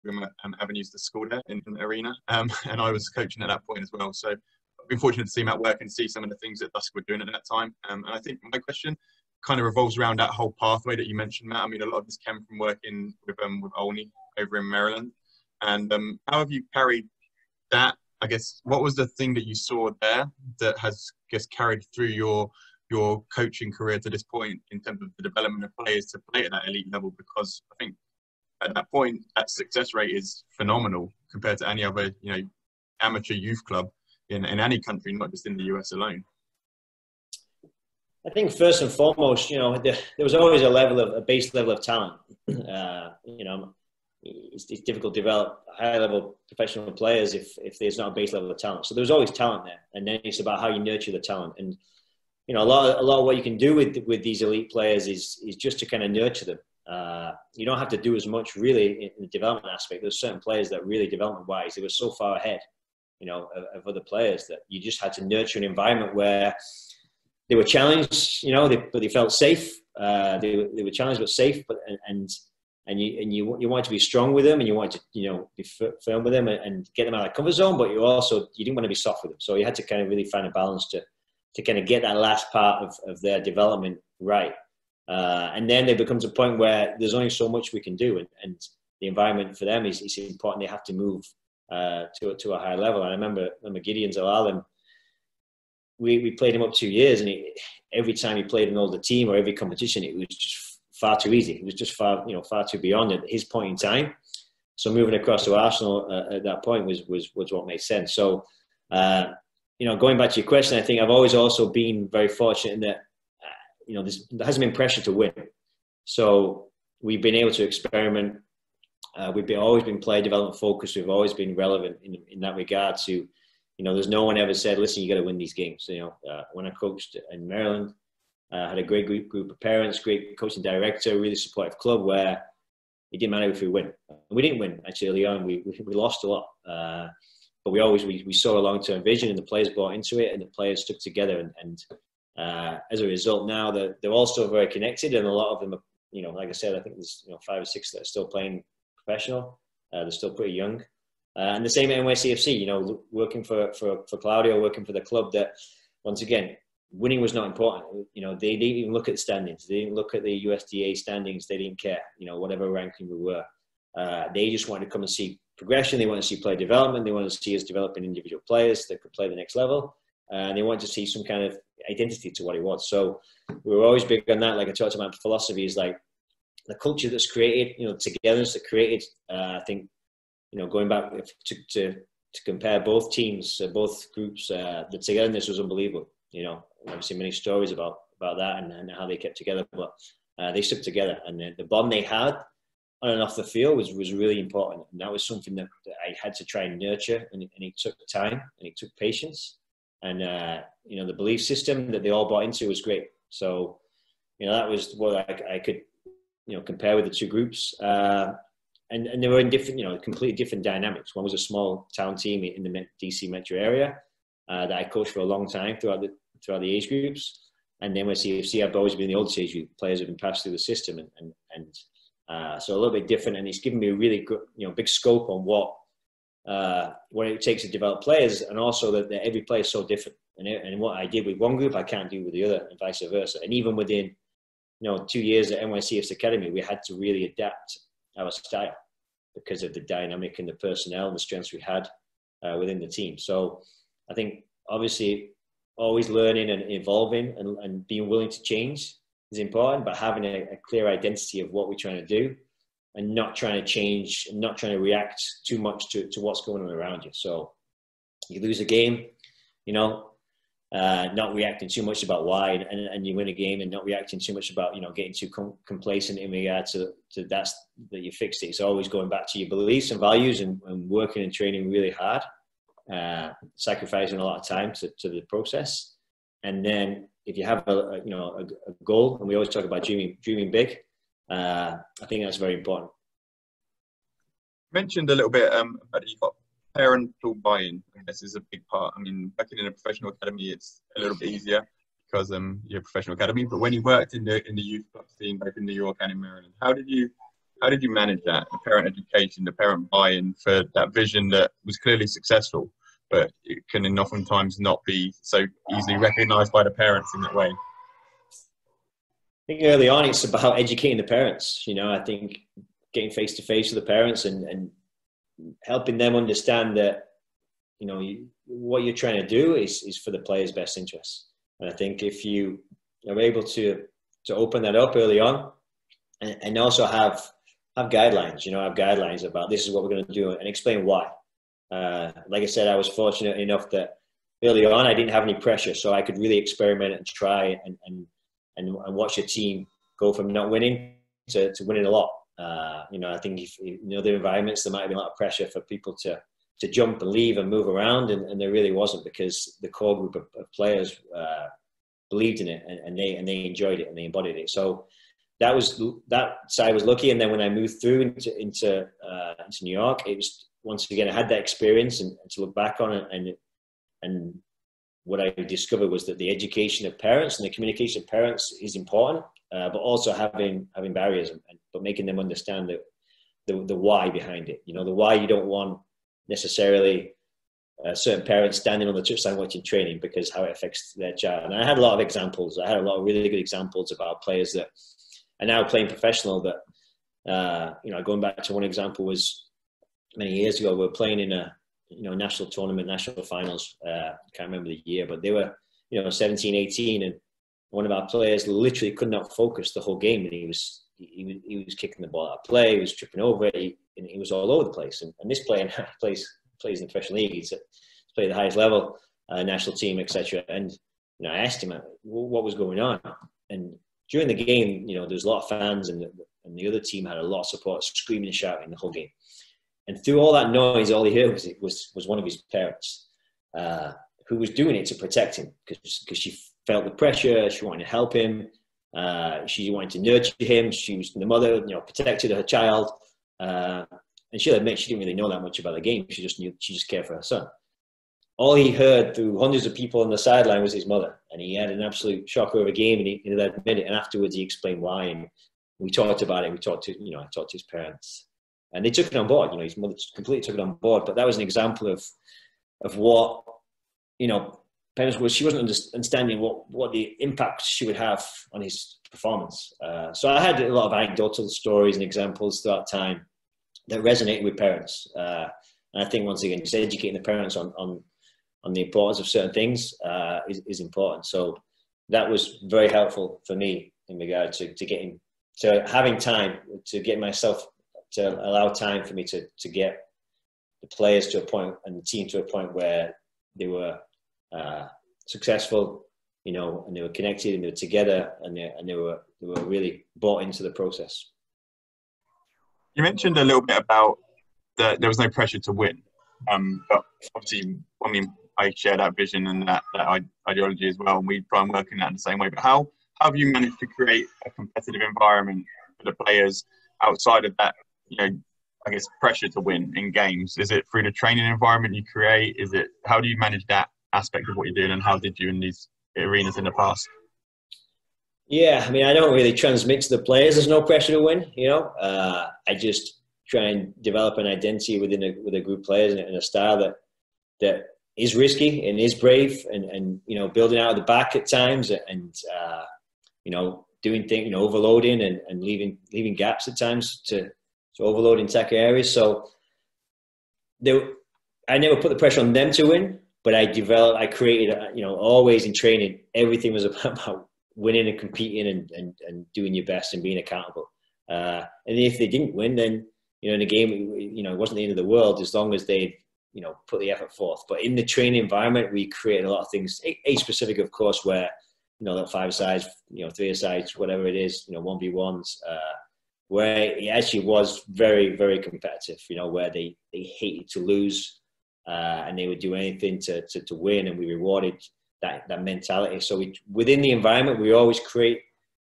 at um, Avenues to School there in, in the arena, um, [LAUGHS] and I was coaching at that point as well. So I've been fortunate to see Matt work and see some of the things that Dusk were doing at that time. Um, and I think my question kind of revolves around that whole pathway that you mentioned, Matt. I mean, a lot of this came from working with um, with Olney over in Maryland. And um, how have you carried that? I guess what was the thing that you saw there that has just carried through your your coaching career to this point in terms of the development of players to play at that elite level? Because I think at that point that success rate is phenomenal compared to any other you know amateur youth club in, in any country, not just in the US alone. I think first and foremost, you know, there, there was always a level of a base level of talent. [CLEARS THROAT] Uh, you know, it's, it's, difficult to develop high level professional players if, if there's not a base level of talent. So there's always talent there, and then it's about how you nurture the talent. And you know, a lot of, a lot of what you can do with with these elite players is is just to kind of nurture them. Uh, you don't have to do as much really in the development aspect. There's certain players that really development wise they were so far ahead, you know, of, of other players that you just had to nurture an environment where they were challenged, you know, they, but they felt safe. Uh, they, they were challenged but safe, but and, and and you and you you want to be strong with them and you want to you know be firm with them and, and get them out of the comfort zone but you also you didn't want to be soft with them so you had to kind of really find a balance to to kind of get that last part of, of their development right uh, and then there becomes a point where there's only so much we can do and, and the environment for them is, is important they have to move uh, to, to a higher level and I remember, remember Gideon Zelalem we, we played him up two years and he, every time he played an older team or every competition it was just far too easy. It was just far, you know, far too beyond at his point in time. So moving across to Arsenal uh, at that point was, was, was what made sense. So, uh, you know, going back to your question, I think I've always also been very fortunate in that, you know, there hasn't been pressure to win. So we've been able to experiment. Uh, we've been, always been player development focused. We've always been relevant in, in that regard to, you know, there's no one ever said, listen, you got to win these games. You know, uh, when I coached in Maryland, uh, had a great group, group of parents, great coaching director, really supportive club where it didn't matter if we win. We didn't win actually early on. We, we, we lost a lot. Uh, but we always we, we saw a long-term vision and the players bought into it and the players stuck together and, and uh, as a result now they're, they're all still very connected and a lot of them are, you know like I said I think there's you know five or six that are still playing professional uh, they're still pretty young uh, and the same at NYCFC you know working for, for, for Claudio working for the club that once again winning was not important. You know, they didn't even look at standings. They didn't look at the USDA standings. They didn't care. You know, whatever ranking we were, uh, they just wanted to come and see progression. They wanted to see player development. They wanted to see us developing individual players that could play the next level. And they wanted to see some kind of identity to what it was. So we were always big on that. Like I talked about, philosophy is like the culture that's created. You know, togetherness that created. Uh, I think, you know, going back to to, to compare both teams, uh, both groups, uh, the togetherness was unbelievable. You know, obviously many stories about about that and, and how they kept together, but uh, they stuck together, and the, the, bond they had on and off the field was was really important, and that was something that, I had to try and nurture, and and it took time and it took patience, and uh, you know the belief system that they all bought into was great. So, you know that was what I, I could you know compare with the two groups. Uh, and, and they were in different, you know, completely different dynamics. One was a small town team in the DC metro area uh, that I coached for a long time throughout the throughout the age groups. And then see see I've always been the oldest age group players have been passed through the system, and and, and uh, so a little bit different. And it's given me a really good, you know, big scope on what uh, what it takes to develop players, and also that, that every player is so different. And, and what I did with one group, I can't do with the other, and vice versa. And even within, you know, two years at NYCFC Academy, we had to really adapt our style. because of the dynamic and the personnel and the strengths we had uh, within the team. So I think obviously always learning and evolving and, and being willing to change is important, but having a, a, clear identity of what we're trying to do and not trying to change and not trying to react too much to, to what's going on around you. So you lose a game, you know, uh, not reacting too much about why, and, and, you win a game, and not reacting too much about you know getting too com- complacent in regard to, to that's that you fixed it. It's always going back to your beliefs and values, and, and working and training really hard, uh, sacrificing a lot of time to, to the process, and then if you have a, a you know a, a, goal, and we always talk about dreaming dreaming big, uh, I think that's very important. mentioned a little bit um, about you've got parental buy-in, I guess, is a big part. I mean, working in a professional academy, it's a little bit easier because um, you're a professional academy. But when you worked in the in the youth club scene, both in New York and in Maryland, how did you how did you manage that? The parent education, the parent buy-in for that vision that was clearly successful, but it can oftentimes not be so easily recognised by the parents in that way. I think early on it's about educating the parents. You know, I think getting face to face with the parents and, and helping them understand that you know you, what you're trying to do is is for the player's best interests. And I think if you are able to to open that up early on, and, and also have have guidelines, you know, have guidelines about this is what we're going to do, and explain why. Uh, like I said, I was fortunate enough that early on I didn't have any pressure, so I could really experiment and try and and and, and watch a team go from not winning to, to winning a lot. Uh, you know, I think if, in other environments there might have been a lot of pressure for people to to jump and leave and move around, and, and there really wasn't because the core group of, of players uh, believed in it and, and, they and they enjoyed it and they embodied it. So that was that side was lucky. And then when I moved through into into uh, into New York, it was once again I had that experience and, and to look back on it and and what I discovered was that the education of parents and the communication of parents is important, uh, but also having having barriers, and, but making them understand the, the, the why behind it. You know, the why you don't want necessarily uh, certain parents standing on the touchline watching training because how it affects their child. And I had a lot of examples. I had a lot of really good examples about players that are now playing professional. That uh, you know, going back to one example was many years ago. We were playing in a you know national tournament, national finals. Uh, I can't remember the year, but they were you know 17, 18, and one of our players literally could not focus the whole game, and he was he, was, he was kicking the ball out of play, he was tripping over it, he, he was all over the place. And, and this player [LAUGHS] plays plays in the professional league. He's, he's played the highest level, uh, national team, etc. And you know, I asked him uh, what was going on, and during the game, you know, there was a lot of fans, and the, and the other team had a lot of support, screaming and shouting the whole game. And through all that noise, all he heard was was, was one of his parents, uh, who was doing it to protect him because she felt the pressure. She wanted to help him. Uh, she wanted to nurture him. She was the mother, you know, protected her child. Uh, and she'll admit she didn't really know that much about the game. She just knew she just cared for her son. All he heard through hundreds of people on the sideline was his mother, and he had an absolute shocker of a game, and he, he admitted it. And afterwards, he explained why, and we talked about it. We talked to you know, I talked to his parents, and they took it on board. You know, his mother completely took it on board. But that was an example of of what you know parents was she wasn't understanding what, what the impact she would have on his performance. Uh, so I had a lot of anecdotal stories and examples throughout time that resonated with parents. Uh, and I think once again, just educating the parents on, on, on the importance of certain things uh, is, is important. So that was very helpful for me in regard to, to getting, to having time to get myself, to allow time for me to, to get the players to a point and the team to a point where they were uh, successful, you know, and they were connected and they were together and they, and they were they were really bought into the process. You mentioned a little bit about that there was no pressure to win, um, but obviously, I mean, I share that vision and that, that ideology as well, and we try and work in that in the same way. But how, how have you managed to create a competitive environment for the players outside of that, you know, I guess pressure to win in games? Is it through the training environment you create? Is it how do you manage that aspect of what you're doing, and how did you in these arenas in the past? Yeah, I mean, I don't really transmit to the players. There's no pressure to win. You know, uh, I just try and develop an identity within a with a group of players and, a style that that is risky and is brave, and and you know, building out of the back at times, and uh, you know, doing things, you know, overloading and, and leaving leaving gaps at times to so overloading tackle areas. So they, I never put the pressure on them to win, but I developed, I created, you know, always in training, everything was [LAUGHS] about winning and competing and, and, and doing your best and being accountable. Uh, and if they didn't win, then you know in the game, you know, it wasn't the end of the world as long as they you know put the effort forth. But in the training environment, we created a lot of things. A specific, of course, where you know that five sides, you know, three sides, whatever it is, you know, one v ones. Uh, where it actually was very, very competitive. You know, where they they hated to lose, uh, and they would do anything to, to to win, and we rewarded that that mentality. So we, within the environment, we always create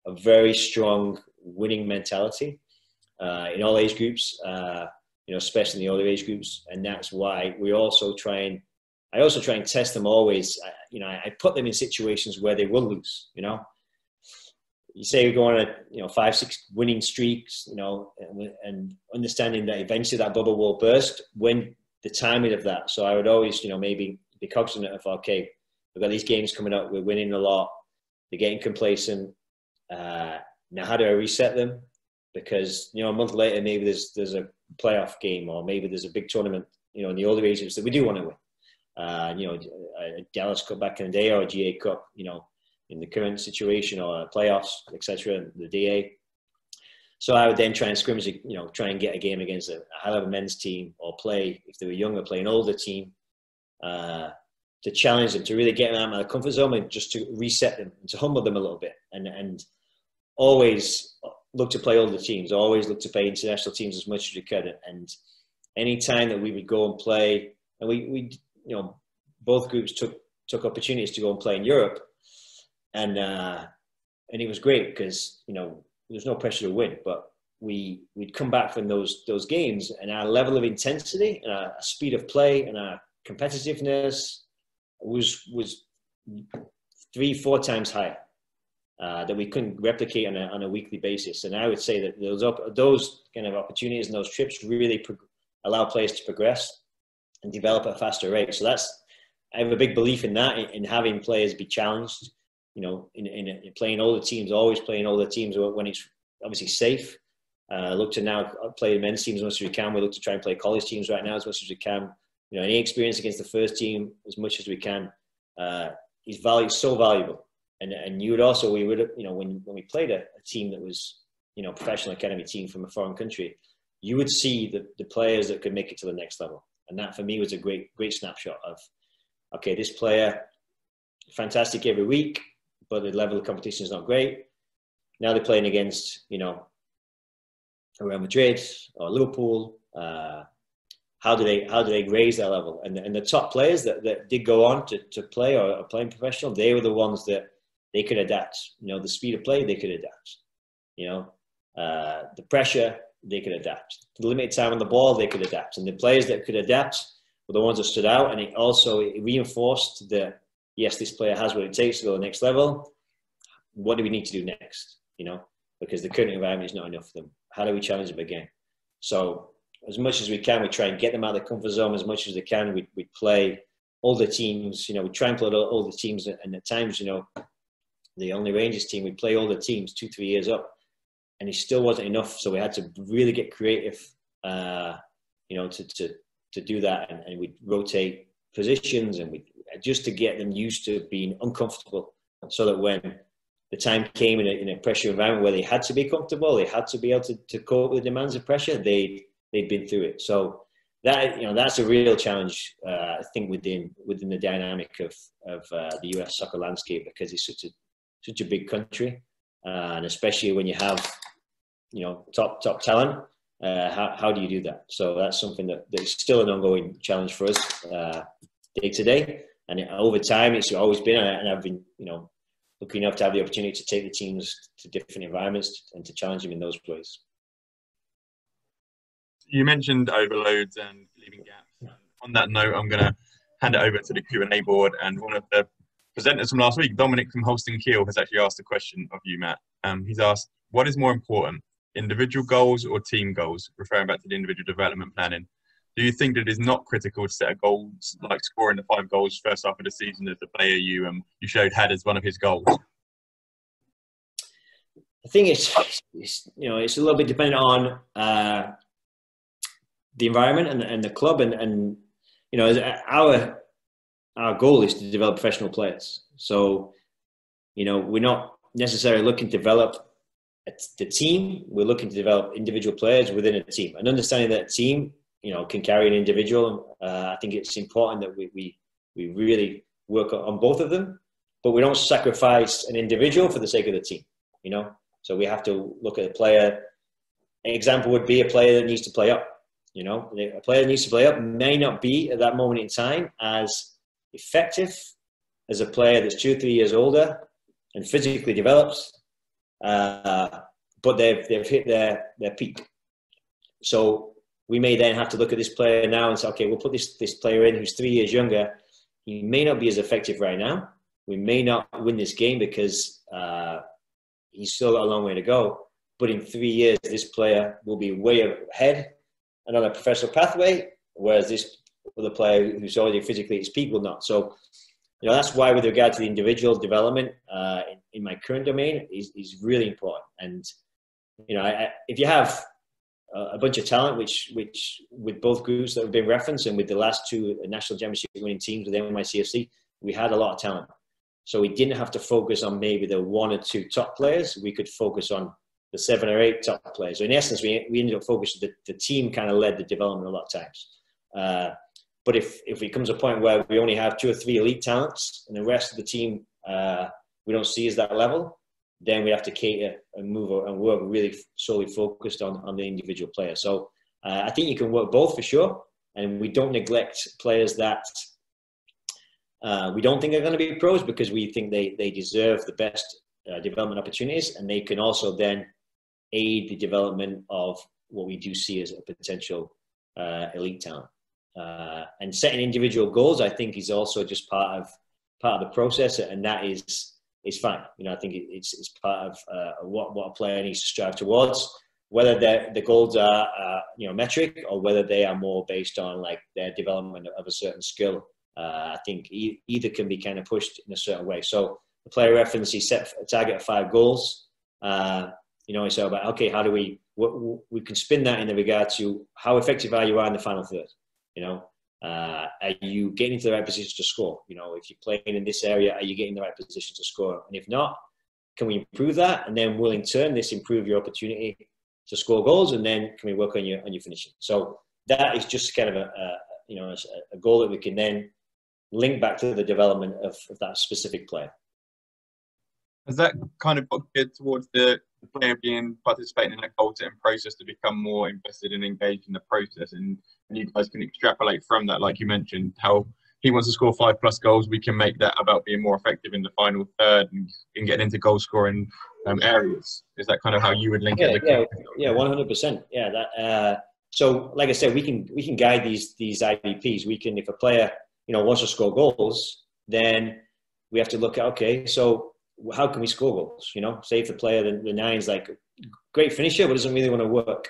a very strong winning mentality uh, in all age groups. Uh, you know, especially in the older age groups, and that's why we also try and I also try and test them always. You know, I put them in situations where they will lose. You know, you say we go on a you know five six winning streaks. You know, and, and understanding that eventually that bubble will burst when the timing of that. So I would always you know maybe be cognizant of okay, we've got these games coming up. We're winning a lot. They're getting complacent. Uh, now, how do I reset them? Because you know, a month later, maybe there's there's a playoff game, or maybe there's a big tournament. You know, in the older ages that we do want to win. Uh, you know, a Dallas Cup back in the day, or a GA Cup. You know, in the current situation, or playoffs, etc. The DA. So I would then try and scrimmage, you know, try and get a game against a, a high level men's team, or play if they were younger, play an older team. Uh, to challenge them, to really get them out of their comfort zone, and just to reset them, and to humble them a little bit, and and always look to play the teams, always look to play international teams as much as we could. And any time that we would go and play, and we, we you know, both groups took took opportunities to go and play in Europe, and uh, and it was great because you know there's no pressure to win, but we we'd come back from those those games, and our level of intensity and our speed of play and our competitiveness was was three four times higher uh, that we couldn't replicate on a, on a weekly basis. And I would say that those, those kind of opportunities and those trips really pro- allow players to progress and develop at a faster rate. So that's, I have a big belief in that, in having players be challenged, you know, in, in, in, playing all the teams, always playing all the teams when it's obviously safe. Uh, look to now play men's teams as much as we can. We look to try and play college teams right now as much as we can. You know, any experience against the first team as much as we can uh, is value so valuable and and you would also we would you know when when we played a, a, team that was you know professional academy team from a foreign country, you would see the the players that could make it to the next level, and that for me was a great great snapshot of okay this player fantastic every week, but the level of competition is not great. Now they're playing against you know Real Madrid or Liverpool. Uh, how do they how do they raise their level? And, and the top players that, that did go on to, to play or, or playing professional, they were the ones that they could adapt. You know, the speed of play, they could adapt. You know, uh, the pressure, they could adapt. The limited time on the ball, they could adapt. And the players that could adapt were the ones that stood out. And it also it reinforced that, yes, this player has what it takes to go to the next level. What do we need to do next? You know, because the current environment is not enough for them. How do we challenge them again? So as much as we can, we try and get them out of the comfort zone as much as they can. We, we play all the teams, you know, we try and play all, all the teams. And at times, you know, the Olney Rangers team, we'd play all the teams two, three years up, and it still wasn't enough. So we had to really get creative, uh, you know, to, to, to do that. And, and we'd rotate positions and we just to get them used to being uncomfortable so that when the time came in a, in a pressure environment where they had to be comfortable, they had to be able to, to cope with the demands of pressure, they, they'd been through it. So that you know that's a real challenge uh, I think within within the dynamic of of uh, the US soccer landscape because it's such a such a big country, uh, and especially when you have you know top top talent. Uh, how, how do you do that? So that's something that, that is still an ongoing challenge for us uh, day to day. And over time, it's always been, and I've been, you know, lucky enough to have the opportunity to take the teams to different environments and to challenge them in those ways. You mentioned overloads and leaving gaps. On that note, I'm going to hand it over to the Q&A board, and one of the presenters from last week, Dominic from Holstein Kiel, has actually asked a question of you, Matt. Um, he's asked, what is more important, individual goals or team goals? Referring back to the individual development planning. Do you think that it is not critical to set a goal like scoring the five goals first half of the season as the player you um, you showed had as one of his goals? I think it's, it's you know it's a little bit dependent on uh, the environment and, and the club and, and you know our our goal is to develop professional players. So you know we're not necessarily looking to develop the team. We're looking to develop individual players within a team and understanding that team you know can carry an individual. Uh, I think it's important that we, we we really work on both of them, but we don't sacrifice an individual for the sake of the team. You know, so we have to look at a player. An example would be a player that needs to play up. You know, a player that needs to play up may not be at that moment in time as effective as a player that's two three years older and physically develops, uh, but they've, they've hit their, their peak. So we may then have to look at this player now and say, okay, we'll put this, this player in who's three years younger. He may not be as effective right now. We may not win this game because uh, he's still got a long way to go. But in three years, this player will be way ahead and on a professional pathway, whereas this other player who's already physically at his peak will not. So, you know, that's why with regard to the individual development uh, in, in, my current domain is, is really important. And, you know, I, I, if you have a bunch of talent, which, which with both groups that have been referenced and with the last two national championship winning teams with NYCFC, we had a lot of talent. So we didn't have to focus on maybe the one or two top players. We could focus on the seven or eight top players. So in essence, we, we ended up focusing, the, the team kind of led the development a lot of times. Uh, but if, if it comes a point where we only have two or three elite talents and the rest of the team uh, we don't see as that level, then we have to cater and move and work really solely focused on, on the individual player. So uh, I think you can work both for sure. And we don't neglect players that uh, we don't think are going to be pros because we think they, they deserve the best uh, development opportunities and they can also then aid the development of what we do see as a potential uh, elite talent. Uh, and setting individual goals, I think, is also just part of part of the process, and that is is fine. You know, I think it's it's part of uh, what what a player needs to strive towards. Whether the goals are uh, you know metric or whether they are more based on like their development of a certain skill, uh, I think e- either can be kind of pushed in a certain way. So the player reference, he set a target of five goals. Uh, you know, it's about okay, how do we what, we can spin that in the regard to how effective are you are in the final third. You know, uh, are you getting into the right position to score? You know, if you're playing in this area, are you getting the right position to score? And if not, can we improve that? And then will in turn this improve your opportunity to score goals? And then can we work on your on your finishing? So that is just kind of a, a you know a, a, goal that we can then link back to the development of, of that specific player. Has that kind of got geared towards the player being participating in that goal setting process to become more invested and engaged in the process. And, and you guys can extrapolate from that like you mentioned how he wants to score five plus goals we can make that about being more effective in the final third and, and getting into goal scoring um, areas. Is that kind of how you would link yeah, it yeah yeah 100% yeah that uh, so like i said we can we can guide these these idps we can if a player you know wants to score goals then we have to look at okay so how can we score goals? You know, say if the player, the, the nine's like great finisher, but doesn't really want to work,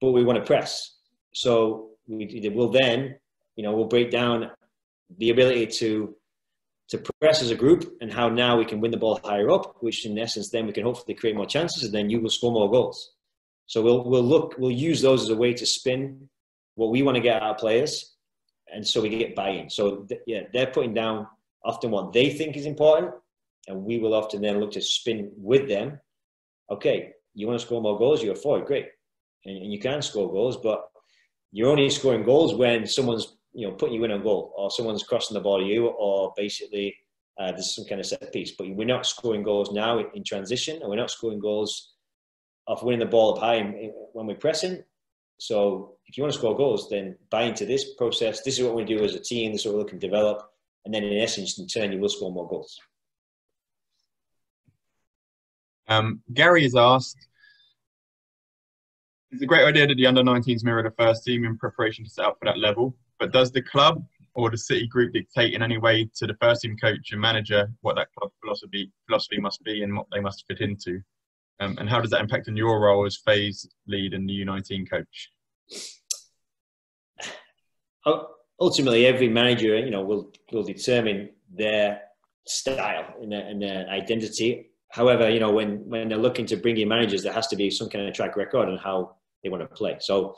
but we want to press. So we will then, you know, we'll break down the ability to to press as a group and how now we can win the ball higher up, which in essence then we can hopefully create more chances and then you will score more goals. So we'll we'll look we'll use those as a way to spin what we want to get of players, and so we get buy-in. So th- yeah, they're putting down often what they think is important, and we will often then look to spin with them. Okay, you want to score more goals? You're a forward, great, and, and you can score goals, but you're only scoring goals when someone's you know putting you in a goal, or someone's crossing the ball to you, or basically uh, there's some kind of set piece. But we're not scoring goals now in transition, and we're not scoring goals of winning the ball up high when we're pressing. So if you want to score goals, then buy into this process. This is what we do as a team. This is what looking to develop, and then in essence, in turn, you will score more goals. Um, Gary has asked, it's a great idea that the under 19s mirror the first team in preparation to set up for that level, but does the club or the city group dictate in any way to the first team coach and manager what that club philosophy philosophy must be and what they must fit into? Um, and how does that impact on your role as phase lead and the U19 coach? Ultimately, every manager, you know, will will determine their style and their, and their identity However, you know, when, when they're looking to bring in managers, there has to be some kind of track record on how they want to play. So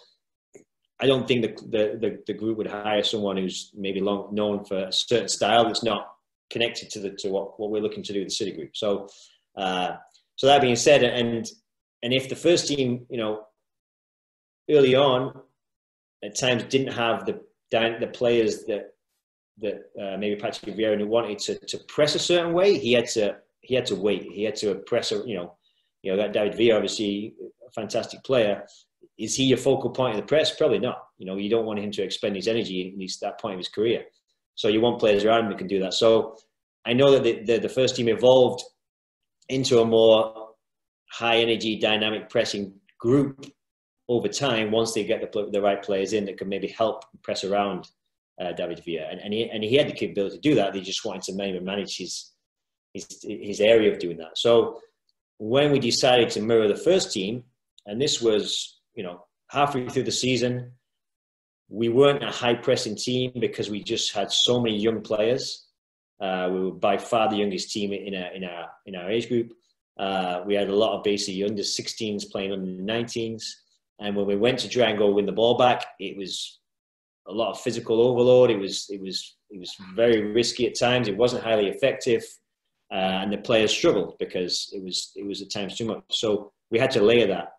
I don't think the, the, the, the, group would hire someone who's maybe long, known for a certain style that's not connected to the to what, what we're looking to do with the city group. So, uh, so that being said, and and if the first team, you know, early on, at times didn't have the the players that that uh, maybe Patrick Vieira wanted to, to press a certain way, he had to he had to wait. He had to press, you know, you know that David Villa, obviously a fantastic player. Is he a focal point of the press? Probably not. You know, you don't want him to expend his energy in that point of his career. So you want players around him who can do that. So I know that the, the, the first team evolved into a more high energy, dynamic pressing group over time once they get the, the right players in that can maybe help press around uh, David Villa. And, and, he, and he had the capability to do that. They just wanted to maybe manage his, his, his area of doing that. So when we decided to mirror the first team, and this was, you know, halfway through the season, we weren't a high pressing team because we just had so many young players. Uh, we were by far the youngest team in our, in our, in our age group. Uh, we had a lot of basically under 16s playing under 19s. And when we went to try and go win the ball back, it was a lot of physical overload. It was, it was, it was very risky at times. It wasn't highly effective uh, and the players struggled because it was it was at times too much. So we had to layer that.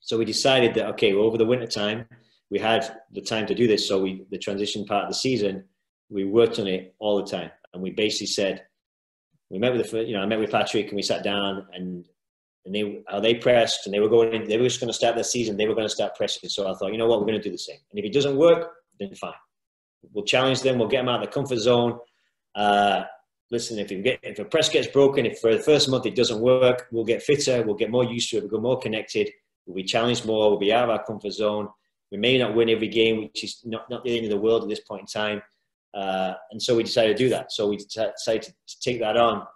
So we decided that okay, well, over the winter time, we had the time to do this. So we the transition part of the season, we worked on it all the time, and we basically said we met with the you know I met with Patrick and we sat down and and they how they pressed and they were going in, they were just going to start their season they were going to start pressing so I thought you know what we're going to do the same and if it doesn't work then fine we'll challenge them we'll get them out of the comfort zone uh, listen, if get if a press gets broken, if for the first month it doesn't work, we'll get fitter, we'll get more used to it, we'll get more connected, we'll be challenged more, we'll be out of our comfort zone. We may not win every game, which is not, not the end of the world at this point in time. Uh, and so we decided to do that. So we decided to, to, take that on.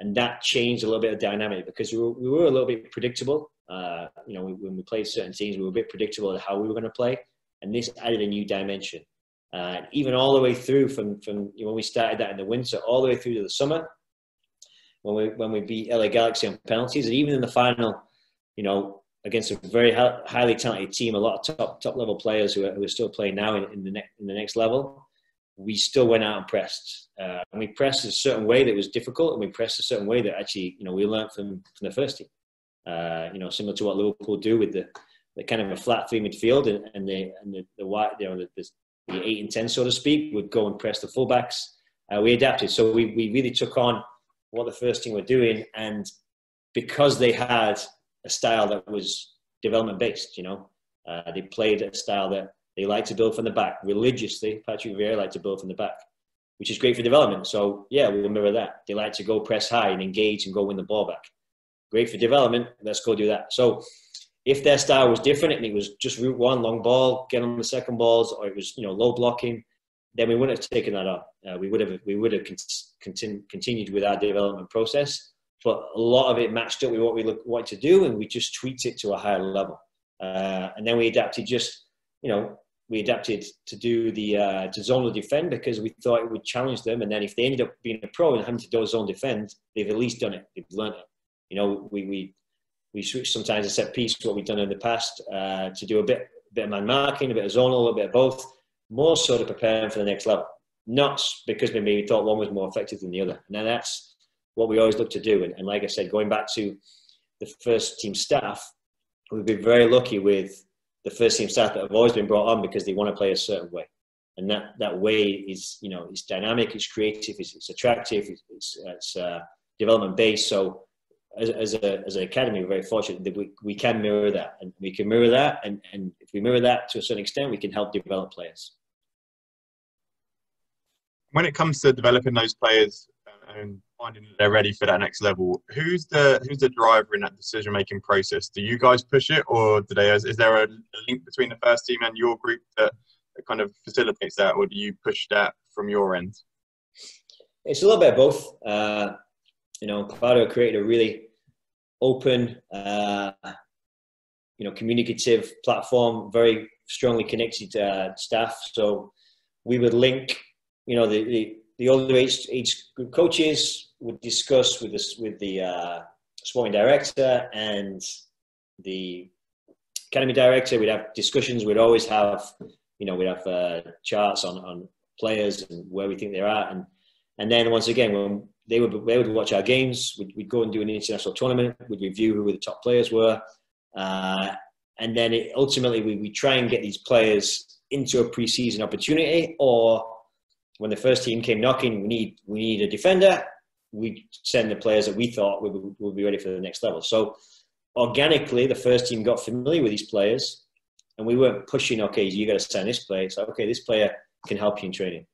And that changed a little bit of dynamic because we were, we were a little bit predictable. Uh, you know, when we played certain teams, we were a bit predictable at how we were going to play. And this added a new dimension. Uh, even all the way through from, from you know, when we started that in the winter, all the way through to the summer, when we when we beat LA Galaxy on penalties, and even in the final, you know, against a very highly talented team, a lot of top top level players who are, who are still playing now in, in the ne- in the next level, we still went out and pressed, uh, and we pressed a certain way that was difficult, and we pressed a certain way that actually, you know, we learned from from the first team. Uh, you know, similar to what Liverpool do with the, the kind of a flat three midfield and, and the and the, the wide, you know, the the eight and ten, so to speak, would go and press the fullbacks. Uh, we adapted, so we, we really took on what the first team were doing, and because they had a style that was development based, you know, uh, they played a style that they liked to build from the back religiously. Patrick Vieira liked to build from the back, which is great for development. So yeah, we'll mirror that. They like to go press high and engage and go win the ball back. Great for development. Let's go do that. So if their style was different and it was just route one, long ball, get on the second balls, or it was you know low blocking, then we wouldn't have taken that up. Uh, we would have we would have con- continued with our development process. But a lot of it matched up with what we look, wanted to do, and we just tweaked it to a higher level. Uh, and then we adapted just you know we adapted to do the uh, to zonal defend because we thought it would challenge them. And then if they ended up being a pro and having to do a zone defend, they've at least done it. They've learned it. You know, we, we we switch sometimes a set piece, what we've done in the past, uh, to do a bit, bit of man marking, a bit of zonal, a bit of both, more sort of preparing for the next level. Not because maybe we thought one was more effective than the other. And that's what we always look to do. And, and like I said, going back to the first team staff, we've been very lucky with the first team staff that have always been brought on because they want to play a certain way. And that, that way is, you know, it's dynamic, it's creative, it's, it's attractive, it's, it's, it's uh, development based. So as, as, a, as an academy, we're very fortunate that we, we can mirror that. And we can mirror that. And, and if we mirror that to a certain extent, we can help develop players. When it comes to developing those players and finding that they're ready for that next level, who's the who's the driver in that decision making process? Do you guys push it, or do they? Is is there a, link between the first team and your group that, that kind of facilitates that, or do you push that from your end? It's a little bit of both. Uh, you know, Claudio created a really open, uh, you know, communicative platform, very strongly connected uh, staff. So we would link, you know, the, the, the older age, age group coaches would discuss with this with the uh, sporting director and the academy director. We'd have discussions. We'd always have, you know, we'd have uh, charts on, on players and where we think they're at. And, and then once again, when they would, they would watch our games, we'd, we'd go and do an international tournament. We'd review who the top players were. Uh, and then it, ultimately we, we try and get these players into a preseason opportunity or when the first team came knocking, we need, we need a defender. We send the players that we thought would, would be ready for the next level. So organically, the first team got familiar with these players, and we weren't pushing. Okay, you got to sign this player. So okay, this player can help you in training,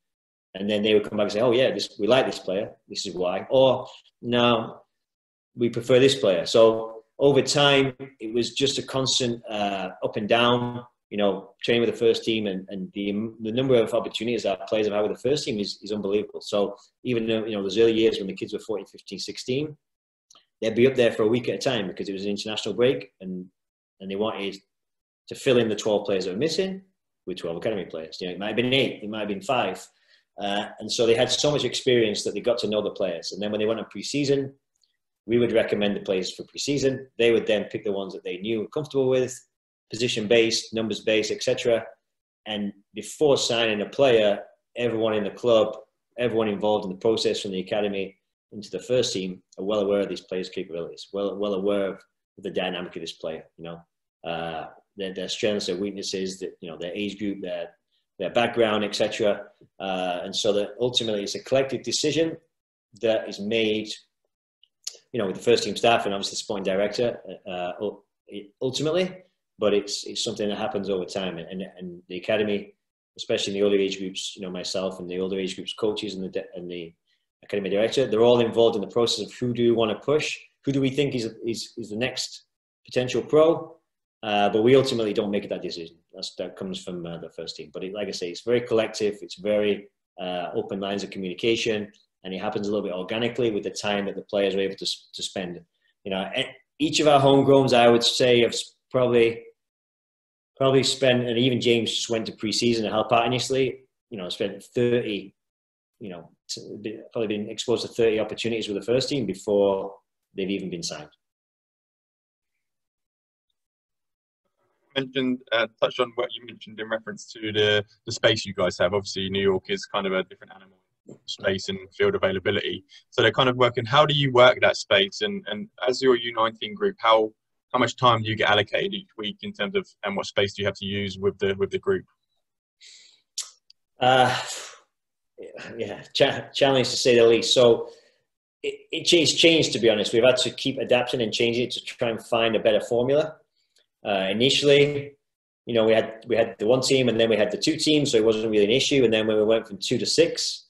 and then they would come back and say, "Oh yeah, this, we like this player. This is why." Or no, we prefer this player. So over time, it was just a constant uh, up and down. You know, training with the first team and, and the, the number of opportunities that players have had with the first team is, is unbelievable. So even though, you know, those early years when the kids were 14, 15, 16, they'd be up there for a week at a time because it was an international break and, and they wanted to fill in the 12 players that were missing with 12 academy players. You know, it might have been eight, it might have been five. Uh, and so they had so much experience that they got to know the players. And then when they went on pre-season, we would recommend the players for pre-season. They would then pick the ones that they knew were comfortable with, position-based, numbers-based, etc. And before signing a player, everyone in the club, everyone involved in the process from the academy into the first team are well aware of these players' capabilities, well well aware of the dynamic of this player. You know, uh, their, their strengths, their weaknesses, that you know their age group, their their background, etc. Uh, and so that ultimately it's a collective decision that is made, you know, with the first team staff and obviously the sporting director uh, ultimately. But it's it's something that happens over time, and, and the academy, especially in the older age groups, you know, myself and the older age groups coaches and the and the academy director. They're all involved in the process of who do we want to push, who do we think is, is, is the next potential pro. Uh, but we ultimately don't make that decision. That's, that comes from uh, the first team. But it, like I say, it's very collective. It's very uh, open lines of communication, and it happens a little bit organically with the time that the players are able to, to spend. You know, each of our homegrowns, I would say, have probably probably spent, and even James just went to preseason to help out initially. You know, spent 30, you know, probably been exposed to 30 opportunities with the first team before they've even been signed. Mentioned uh, touched on what you mentioned in reference to the the space you guys have obviously new york is kind of a different animal space and field availability so they're kind of working how do you work that space and and as your u19 group how how much time do you get allocated each week in terms of and what space do you have to use with the with the group uh yeah, cha- challenge to say the least. So it, it, it's changed, to be honest. We've had to keep adapting and changing it to try and find a better formula. Uh, initially, you know, we had we had the one team and then we had the two teams, so it wasn't really an issue. And then when we went from two to six,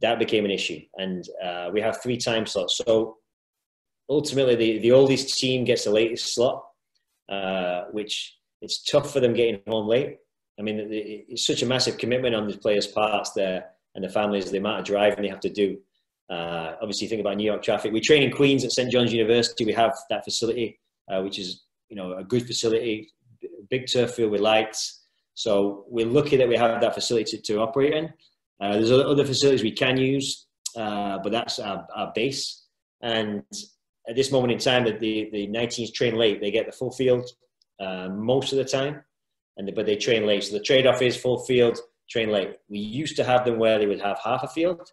that became an issue. And uh, we have three time slots. So ultimately, the, the oldest team gets the latest slot, uh, which it's tough for them getting home late. I mean, it's such a massive commitment on the players' parts there and the families, the amount of driving they have to do. Uh, obviously, think about New York traffic. We train in Queens at St John's University. We have that facility, uh, which is you know a good facility, big turf field with lights. So we're lucky that we have that facility to, to operate in. Uh, there's other facilities we can use, uh, but that's our, our, base. And at this moment in time, the, the 19s train late. They get the full field uh, most of the time, and but they train late. So the trade-off is full field train late. We used to have them where they would have half a field.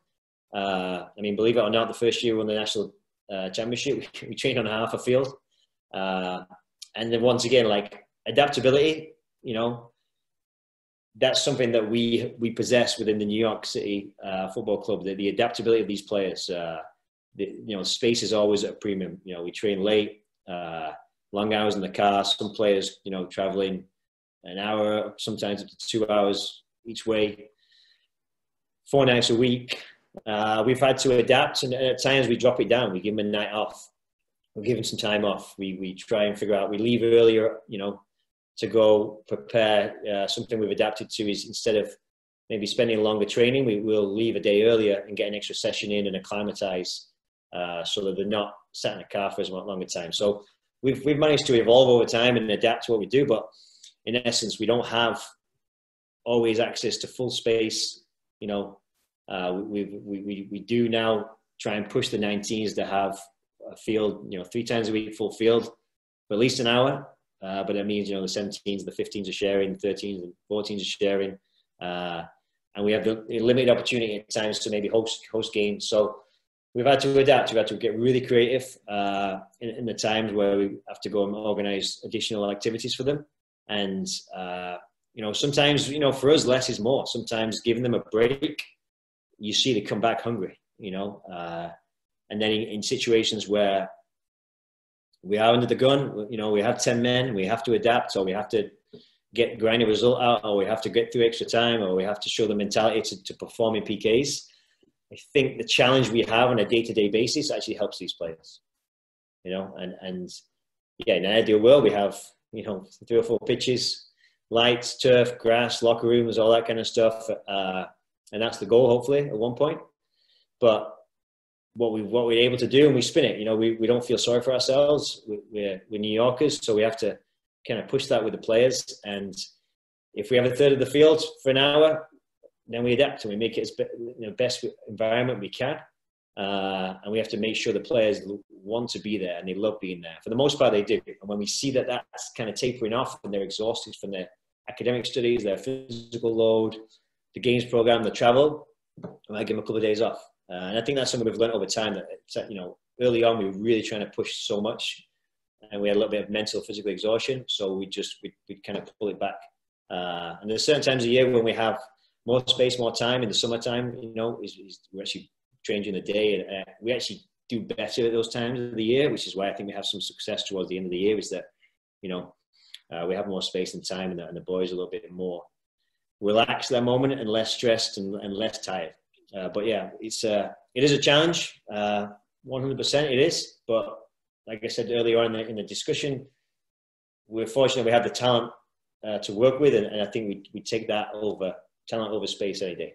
Uh, I mean, believe it or not, the first year we won the national uh, championship, we, [LAUGHS] we, trained on half a field. And then once again, like adaptability, you know, that's something that we we possess within the New York City uh, Football Club. The, the, adaptability of these players. Uh, the, you know, space is always at a premium. You know, we train late, uh, long hours in the car. Some players, you know, traveling an hour, sometimes up to two hours each way, four nights a week. Uh, we've had to adapt, and at times we drop it down. We give them a night off. We give them some time off. We we try and figure out. We leave earlier, you know, to go prepare. Uh, something we've adapted to is instead of maybe spending longer training, we will leave a day earlier and get an extra session in and acclimatize, uh, so that they're not sat in a car for as much longer time. So we've we've managed to evolve over time and adapt to what we do, but in essence, we don't have always access to full space. You know, uh, we, we, we do now try and push the 19s to have a field, you know, three times a week, full field for at least an hour. uh, but it means you know the 17s, the 15s are sharing, 13s and 14s are sharing, uh, and we have the limited opportunity at times to maybe host host games. So we've had to adapt. We've had to get really creative uh, in, in, the times where we have to go and organise additional activities for them. And uh, you know, sometimes you know, for us, less is more. Sometimes giving them a break, you see they come back hungry. You know, uh, and then in, situations where we are under the gun, you know, we have ten men, we have to adapt, or we have to get grind a result out, or we have to get through extra time, or we have to show the mentality to, to perform in PKs I think the challenge we have on a day-to-day basis actually helps these players. You know, and and yeah, in an ideal world we have you know three or four pitches, lights, turf, grass, locker rooms, all that kind of stuff, uh, and that's the goal hopefully at one point. But what we what we're able to do, and we spin it. You know, we, we don't feel sorry for ourselves. We, we're we're New Yorkers, so we have to kind of push that with the players. And if we have a third of the field for an hour, then we adapt and we make it as be, you know, best environment we can. Uh, and we have to make sure the players want to be there and they love being there. For the most part, they do. And when we see that that's kind of tapering off and they're exhausted from their academic studies, their physical load, the games program, the travel, I give them a couple of days off. Uh, and I think that's something we've learned over time that, you know, early on, we were really trying to push so much and we had a little bit of mental, physical exhaustion. So we just, we, we kind of pull it back. Uh, and there's certain times of year when we have more space, more time in the summertime. You know, is, is we're actually changing the day, and uh, we actually do better at those times of the year, which is why I think we have some success towards the end of the year. Is that you know uh, we have more space and time, and the, and the boys a little bit more relaxed that moment and less stressed and, and less tired. Uh, but yeah, it's uh, it is a challenge. Uh, one hundred percent, it is. But like I said earlier on in the, in the discussion, we're fortunate we have the talent uh, to work with, and, and I think we we take that over talent over space any day.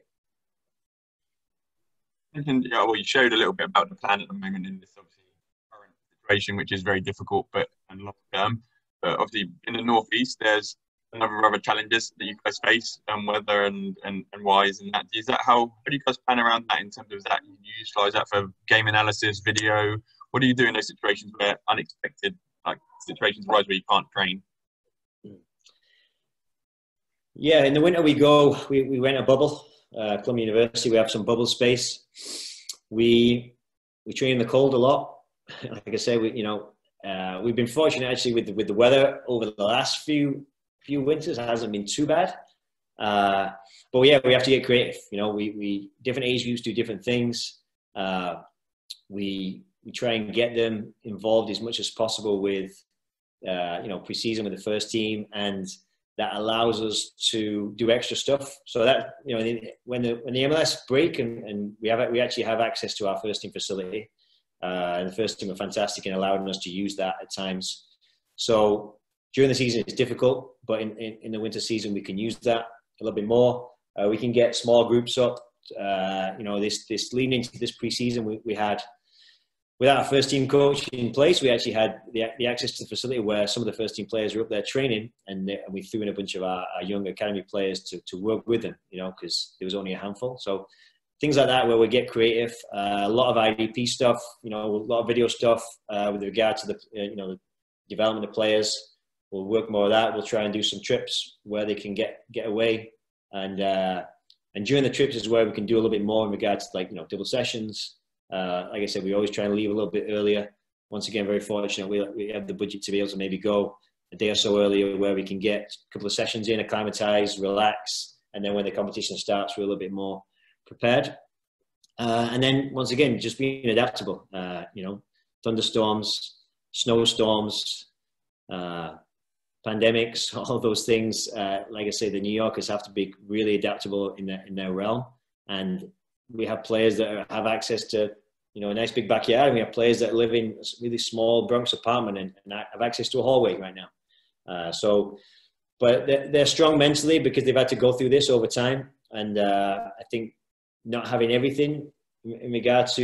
And yeah, well, you showed a little bit about the plan at the moment in this obviously current situation, which is very difficult, but and long term. But obviously, in the northeast, there's number of other challenges that you guys face, and weather and, and, and wise and that. Is that how, how do you guys plan around that in terms of that? You utilize that for game analysis, video. What do you do in those situations where unexpected like situations arise where you can't train? Yeah, in the winter we go. We, we rent a bubble. Uh, Columbia University. We have some bubble space. We we train in the cold a lot. [LAUGHS] Like I say, we you know uh, we've been fortunate actually with the, with the weather over the last few few winters. Hasn't been too bad. Uh, but yeah, we have to get creative. You know, we we different age groups do different things. Uh, we we try and get them involved as much as possible with uh, you know preseason with the first team and that allows us to do extra stuff. So that you know, when the when the MLS break and, and we have we actually have access to our first team facility, uh, and the first team are fantastic in allowing us to use that at times. So during the season it's difficult, but in, in, in the winter season we can use that a little bit more. Uh, we can get small groups up. Uh, you know, this this leading into this preseason, we, we had without a first team coach in place, we actually had the, the access to the facility where some of the first team players were up there training, and, they, and we threw in a bunch of our, our, young academy players to, to work with them, you know, because there was only a handful. So things like that where we get creative, uh, a lot of IDP stuff, you know, a lot of video stuff uh, with regard to the, uh, you know, the development of players. We'll work more of that. We'll try and do some trips where they can get get away, and uh, and during the trips is where we can do a little bit more in regards to like you know double sessions uh, like I said, we always try and leave a little bit earlier. Once again, very fortunate we, we have the budget to be able to maybe go a day or so earlier where we can get a couple of sessions in, acclimatise, relax, and then when the competition starts, we're a little bit more prepared. Uh, and then once again, just being adaptable. Uh, you know, thunderstorms, snowstorms, uh, pandemics, [LAUGHS] all those things. Uh, like I say, the New Yorkers have to be really adaptable in their in their realm, and we have players that have access to you know a nice big backyard, and we have players that live in really small Bronx apartment and, and have access to a hallway right now. Uh, so, but they're, they're, strong mentally because they've had to go through this over time, and uh, I think not having everything in regard to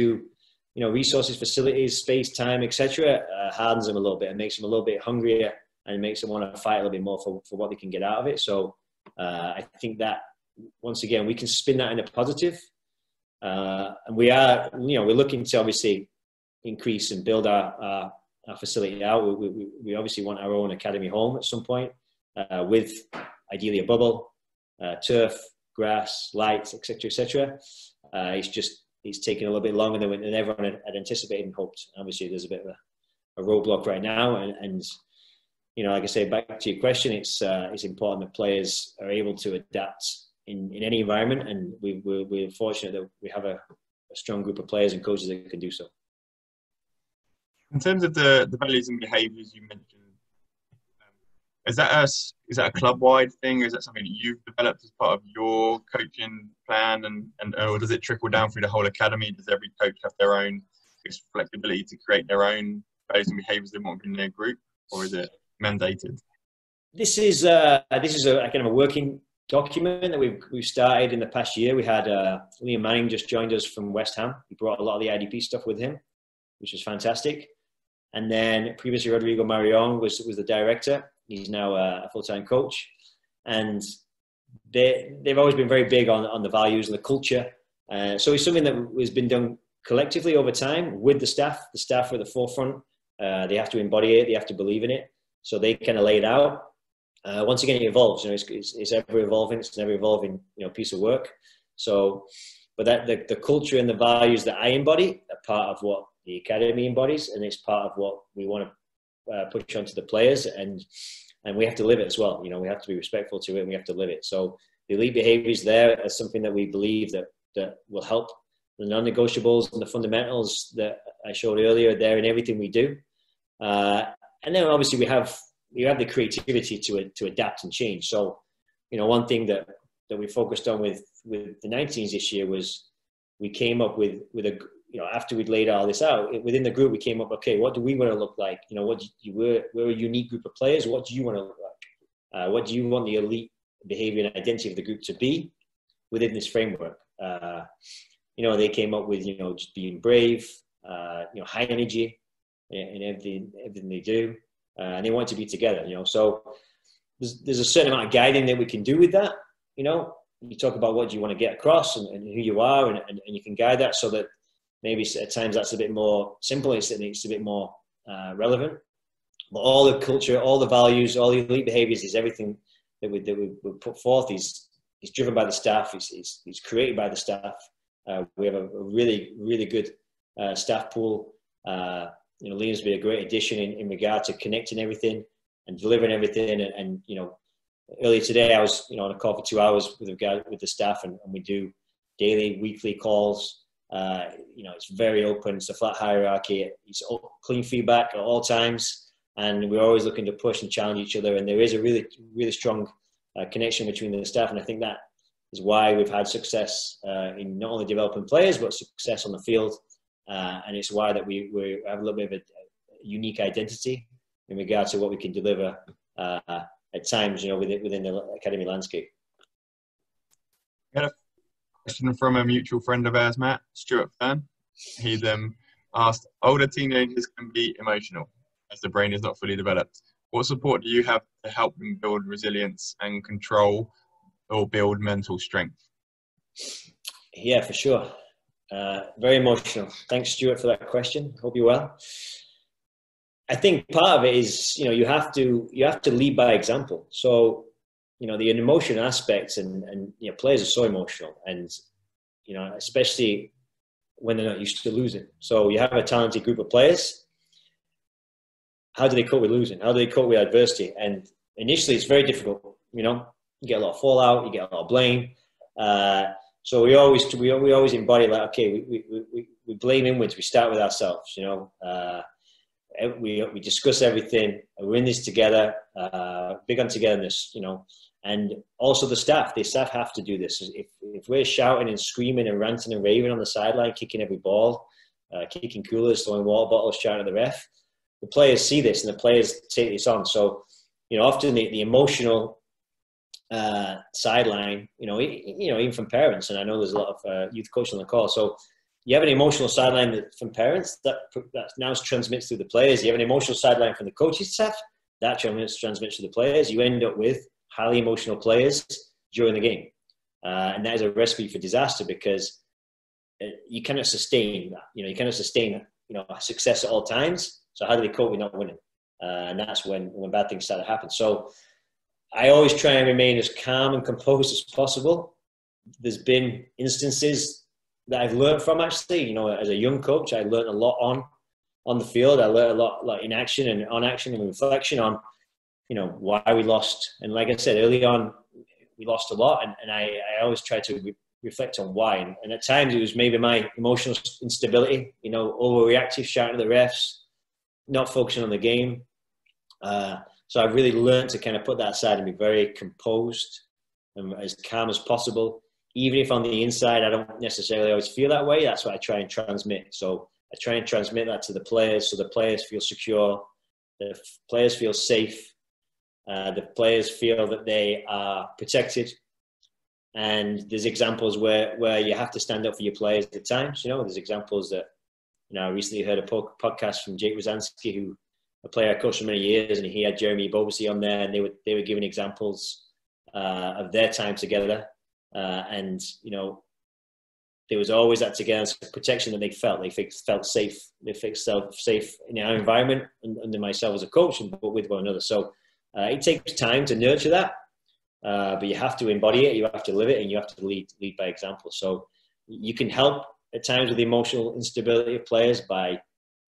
you know resources, facilities, space, time, etc., uh, hardens them a little bit and makes them a little bit hungrier and it makes them want to fight a little bit more for, for what they can get out of it. So uh, I think that once again we can spin that in a positive uh, and we are, you know, we're looking to obviously increase and build our, our, our facility out. We, we, we, obviously want our own academy home at some point uh, with ideally a bubble, uh, turf, grass, lights, etc., etc. Uh, it's just it's taking a little bit longer than, than everyone had, anticipated and hoped. Obviously, there's a bit of a, a roadblock right now, and, and, you know, like I say, back to your question, it's uh, it's important that players are able to adapt in, in any environment, and we, we're, we're fortunate that we have a, a strong group of players and coaches that can do so. In terms of the, the values and behaviours you mentioned, um, is that a is that a club wide thing? Or is that something that you've developed as part of your coaching plan, and and or does it trickle down through the whole academy? Does every coach have their own flexibility to create their own values and behaviours they want in their group, or is it mandated? This is uh, this is a kind of a working document that we've, we've started in the past year. We had uh, Liam Manning just joined us from West Ham. He brought a lot of the IDP stuff with him, which was fantastic. And then previously Rodrigo Marion was, was the director. He's now a full-time coach. And they, they've always been very big on, on the values and the culture. Uh, so it's something that has been done collectively over time with the staff. The staff are at the forefront. Uh, they have to embody it. They have to believe in it. So they kind of lay it out uh, once again, it evolves. You know, it's, it's, it's, ever evolving. It's an ever evolving, you know, piece of work. So, but that the, the culture and the values that I embody are part of what the academy embodies, and it's part of what we want to uh, push onto the players, and and we have to live it as well. You know, we have to be respectful to it, and we have to live it. So the elite behaviours there are something that we believe that that will help the non-negotiables and the fundamentals that I showed earlier. There in everything we do, uh, and then obviously we have you have the creativity to to adapt and change. So, you know, one thing that that we focused on with with the 19s this year was we came up with with a you know after we'd laid all this out within the group we came up okay what do we want to look like? You know what you, we're we're a unique group of players. What do you want to look like? Uh, what do you want the elite behavior and identity of the group to be within this framework? Uh, you know they came up with you know just being brave uh, you know high energy in everything everything they do uh, and they want to be together. You know, so there's, there's a certain amount of guiding that we can do with that. You know, you talk about what you want to get across and, and who you are, and, and, and, you can guide that so that maybe at times that's a bit more simple. It's, it's a bit more uh, relevant. But all the culture, all the values, all the elite behaviors is everything that we, that we, we put forth is, is driven by the staff. It's, it's, it's created by the staff. Uh, we have a, a, really, really good uh, staff pool. You know, Liam's been a great addition in, in regard to connecting everything and delivering everything. And, and, you know, earlier today I was, you know, on a call for two hours with the guy, with the staff, and, and we do daily, weekly calls. Uh, you know, it's very open. It's a flat hierarchy. It's clean feedback at all times, and we're always looking to push and challenge each other. And there is a really, really strong uh, connection between the staff, and I think that is why we've had success uh, in not only developing players but success on the field uh, and it's why that we, we have a little bit of a, unique identity in regard to what we can deliver uh, at times, you know, within, within the academy landscape. We had a question from a mutual friend of ours, Matt Stuart Fern. He um, asked, older teenagers can be emotional as the brain is not fully developed. What support do you have to help them build resilience and control or build mental strength? Yeah, for sure. Uh, very emotional. Thanks, Stuart, for that question. Hope you're well. I think part of it is, you know, you have to you have to lead by example. So, you know, the emotion aspects and and you know, players are so emotional, and you know, especially when they're not used to losing. So you have a talented group of players. How do they cope with losing? How do they cope with adversity? And initially, it's very difficult. You know, you get a lot of fallout, you get a lot of blame. Uh, so we always we, we always embody like okay we, we, we, we blame inwards. We start with ourselves you know? Uh, we, we discuss everything. We're in this together. Uh, big on togetherness you know? And also the staff the staff have to do this. If, if we're shouting and screaming and ranting and raving on the sideline kicking every ball uh, kicking coolers throwing water bottles shouting at the ref the players see this and the players take this on. So you know often the, the emotional uh, sideline, you know, you know, even from parents, and I know there's a lot of uh, youth coaches on the call. So you have an emotional sideline from parents that that now transmits through the players. You have an emotional sideline from the coaches staff that transmits transmits to the players. You end up with highly emotional players during the game, uh, and that is a recipe for disaster because uh, you cannot sustain that. You know, you cannot sustain you know success at all times So how do they cope with not winning? Uh, and that's when when bad things start to happen. So I always try and remain as calm and composed as possible. There's been instances that I've learned from actually. You know, as a young coach, I learned a lot on on the field. I learned a lot like in action and on action and reflection on, you know, why we lost. And like I said early on, we lost a lot, and, and I, I always try to re- reflect on why. And, and, at times it was maybe my emotional instability, you know, overreactive, shouting at the refs, not focusing on the game. Uh, so I've really learned to kind of put that aside and be very composed and as calm as possible. Even if on the inside I don't necessarily always feel that way, that's what I try and transmit. So I try and transmit that to the players so the players feel secure, the players feel safe, uh, the players feel that they are protected. And there's examples where, where you have to stand up for your players at times. You know, there's examples that, you know, I recently heard a podcast from Jake Rozhansky, who a player I coached for many years, and he had Jeremy Ebobisse on there, and they were they were giving examples uh, of their time together. Uh, and you know, there was always that together protection that they felt. They felt safe. They felt safe in our environment and under myself as a coach, but with one another. So uh, it takes time to nurture that, uh, but you have to embody it. You have to live it, and you have to lead lead by example. So you can help at times with the emotional instability of players by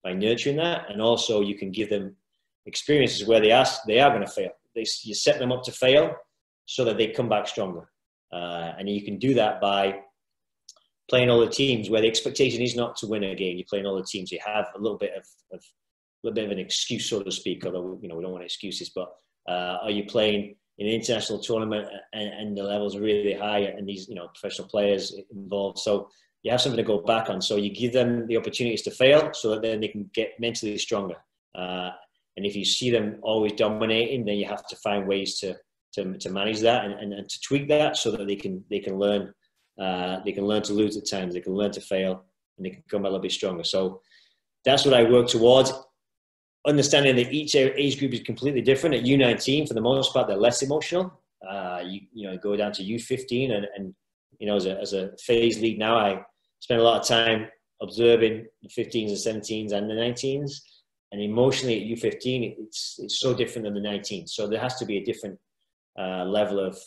by nurturing that, and also you can give them experiences where they ask they are going to fail. They, you set them up to fail so that they come back stronger, uh, and you can do that by playing all the teams where the expectation is not to win a game. You're playing all the teams. You have a little bit of, of a little bit of an excuse, so to speak. Although you know we don't want excuses, but uh, are you playing in an international tournament and, and the levels are really high and these you know professional players involved? So you have something to go back on. So you give them the opportunities to fail, so that then they can get mentally stronger. Uh, and if you see them always dominating, then you have to find ways to to, to manage that and, and, and to tweak that so that they can they can learn uh, they can learn to lose at times. They can learn to fail, and they can come a little bit stronger. So that's what I work towards. Understanding that each age group is completely different. At U19, for the most part, they're less emotional. Uh, you you know go down to U15, and, and you know as a as a phase lead now, I spend a lot of time observing the 15s and 17s and the 19s. And emotionally at U15, it's it's so different than the 19s. So there has to be a different uh, level of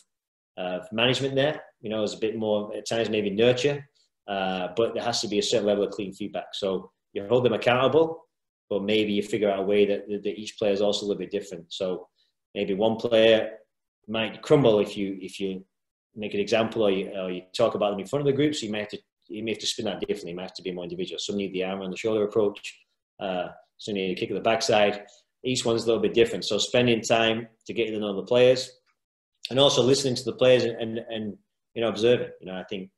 uh, management there. You know, there's a bit more at times maybe nurture, uh, but there has to be a certain level of clean feedback. So you hold them accountable, but maybe you figure out a way that, that each player is also a little bit different. So maybe one player might crumble if you if you make an example or you, or you talk about them in front of the group. So you may have to you may have to spin that differently. You may have to be more individual. Some need the arm on the shoulder approach. Uh, some need a kick at the backside. Each one's a little bit different. So spending time to get to know the players, and also listening to the players and, and, and you know observing. You know, I think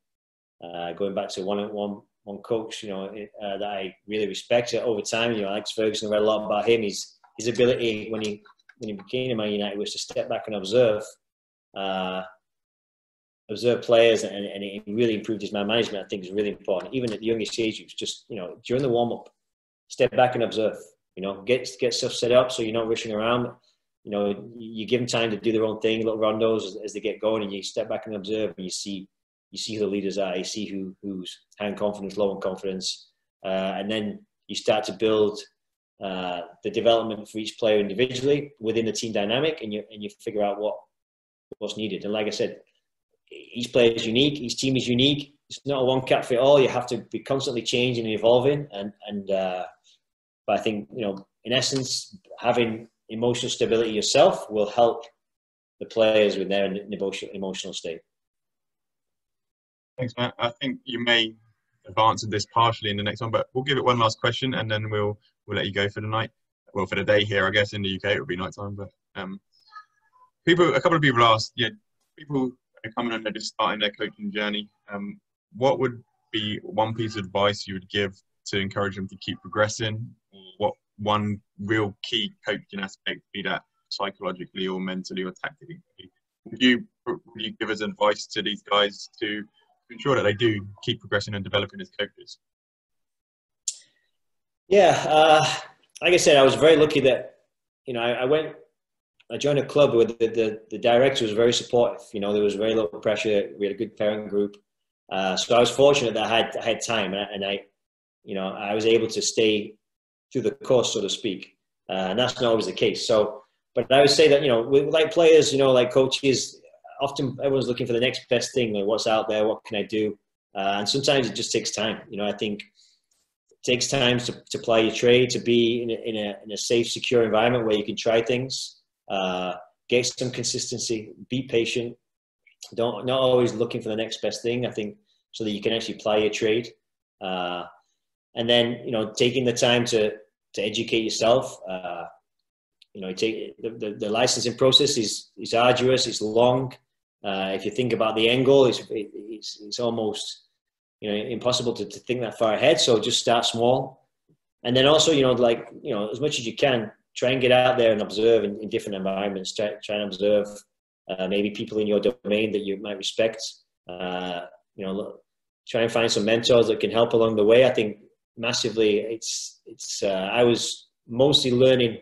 uh, going back to one one one coach, you know, uh, that I really respect over time. You know, Alex Ferguson I read a lot about him. His his ability when he when he became a Man United was to step back and observe, uh, observe players, and, and he really improved his man management. I think is really important, even at the youngest age. Was just you know during the warm up, step back and observe. You know, get get stuff set up so you're not rushing around you know, you give them time to do their own thing, little rondos as, as, they get going, and you step back and observe, and you see you see who the leaders are, you see who who's high confidence, low in confidence, uh, and then you start to build uh, the development for each player individually within the team dynamic, and you and you figure out what what's needed. And like I said, each player is unique, each team is unique. It's not a one cap fit all. You have to be constantly changing and evolving, and and uh, but I think you know, in essence, having emotional stability yourself will help the players with their emotional state. Thanks, Matt. I think you may have answered this partially in the next one, but we'll give it one last question and then we'll we'll let you go for the night. Well, for the day here, I guess in the UK it would be night time. But um, people, a couple of people asked, yeah, people are coming on, they're just starting their coaching journey. Um, what would be one piece of advice you would give to encourage them to keep progressing? What one real key coaching aspect, be that psychologically or mentally or tactically. Would you would you give us advice to these guys to ensure that they do keep progressing and developing as coaches? Yeah, uh, like I said, I was very lucky that you know I, I went. I joined a club where the, the, the, director was very supportive. You know, there was very little pressure. We had a good parent group, uh, so I was fortunate that I had I had time, and I, and I, you know, I was able to stay through the course, so to speak. Uh, and that's not always the case. So, but I would say that, you know, with, like players, you know, like coaches, often everyone's looking for the next best thing, like what's out there, what can I do? Uh, and sometimes it just takes time. You know, I think it takes time to, to play your trade, to be in a, in a, in a safe, secure environment where you can try things, uh, get some consistency, be patient. Don't not always looking for the next best thing. I think so that you can actually play your trade, uh, and then you know taking the time to to educate yourself. Uh, you know, take the, the, the, licensing process is is arduous. It's long. Uh, if you think about the end goal, it's, it's, it's almost you know impossible to, to think that far ahead. So just start small, and then also you know like you know as much as you can try and get out there and observe in, in different environments. Try, try and observe uh, maybe people in your domain that you might respect. Uh, you know, try and find some mentors that can help along the way. I think massively. It's it's. Uh, I was mostly learning,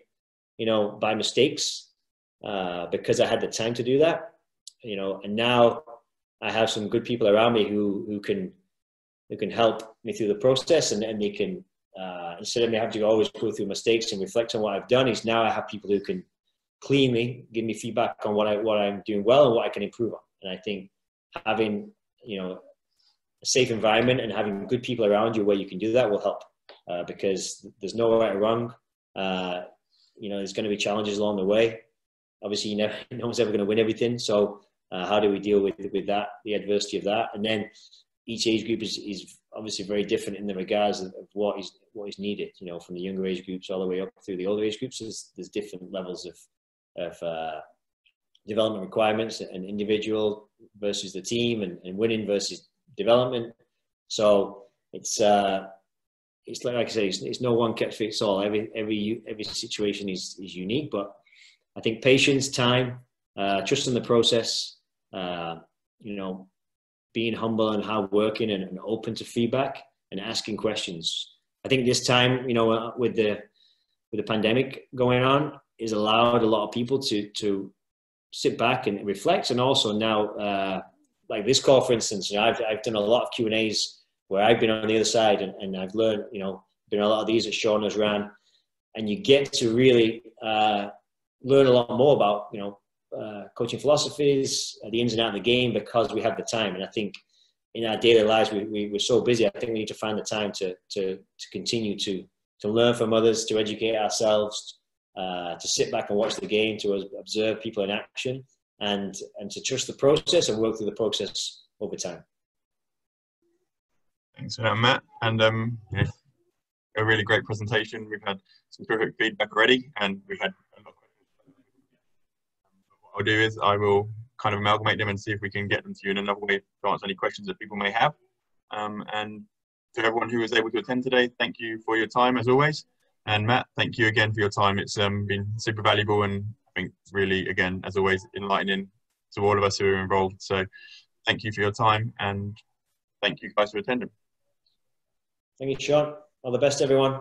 you know, by mistakes uh, because I had the time to do that. You know, and now I have some good people around me who who can who can help me through the process, and, and they can uh, instead of me having to always go through mistakes and reflect on what I've done. Is now I have people who can clean me, give me feedback on what I what I'm doing well and what I can improve on. And I think having you know a safe environment and having good people around you where you can do that will help uh, because there's no right or wrong. Uh, you know, there's going to be challenges along the way. Obviously, you never, [LAUGHS] no one's ever going to win everything. So, uh, how do we deal with with that, the adversity of that? And then each age group is, is obviously very different in the regards of, of what is what is needed. You know, from the younger age groups all the way up through the older age groups, there's, there's different levels of of uh, development requirements and individual versus the team and, and winning versus development. So it's uh, it's like, like I say, it's, it's no one catch fits all. Every every every situation is is unique, but I think patience, time, uh, trust in the process, uh, you know, being humble and hardworking and, and open to feedback and asking questions. I think this time, you know, uh, with the with the pandemic going on, is allowed a lot of people to to sit back and reflect, and also now uh, like this call, for instance, you know, I've, I've done a lot of Q and A's where I've been on the other side and, and I've learned, you know, been a lot of these that Sean has ran, and you get to really uh, learn a lot more about, you know, uh, coaching philosophies, uh, the ins and outs of the game because we have the time. And I think in our daily lives, we, we, we're so busy. I think we need to find the time to, to, to continue to, to learn from others, to educate ourselves, uh, to sit back and watch the game, to observe people in action, and and to trust the process and work through the process over time. Thanks for that, Matt. And um, yeah, a really great presentation. We've had some terrific feedback already, and we've had a lot of I'll do is I will kind of amalgamate them and see if we can get them to you in another way to answer any questions that people may have. Um, and to everyone who was able to attend today, thank you for your time as always. And Matt, thank you again for your time. It's um, been super valuable and I think really, again, as always, enlightening to all of us who are involved. So thank you for your time and thank you guys for attending. Thank you, Sean. All the best, everyone.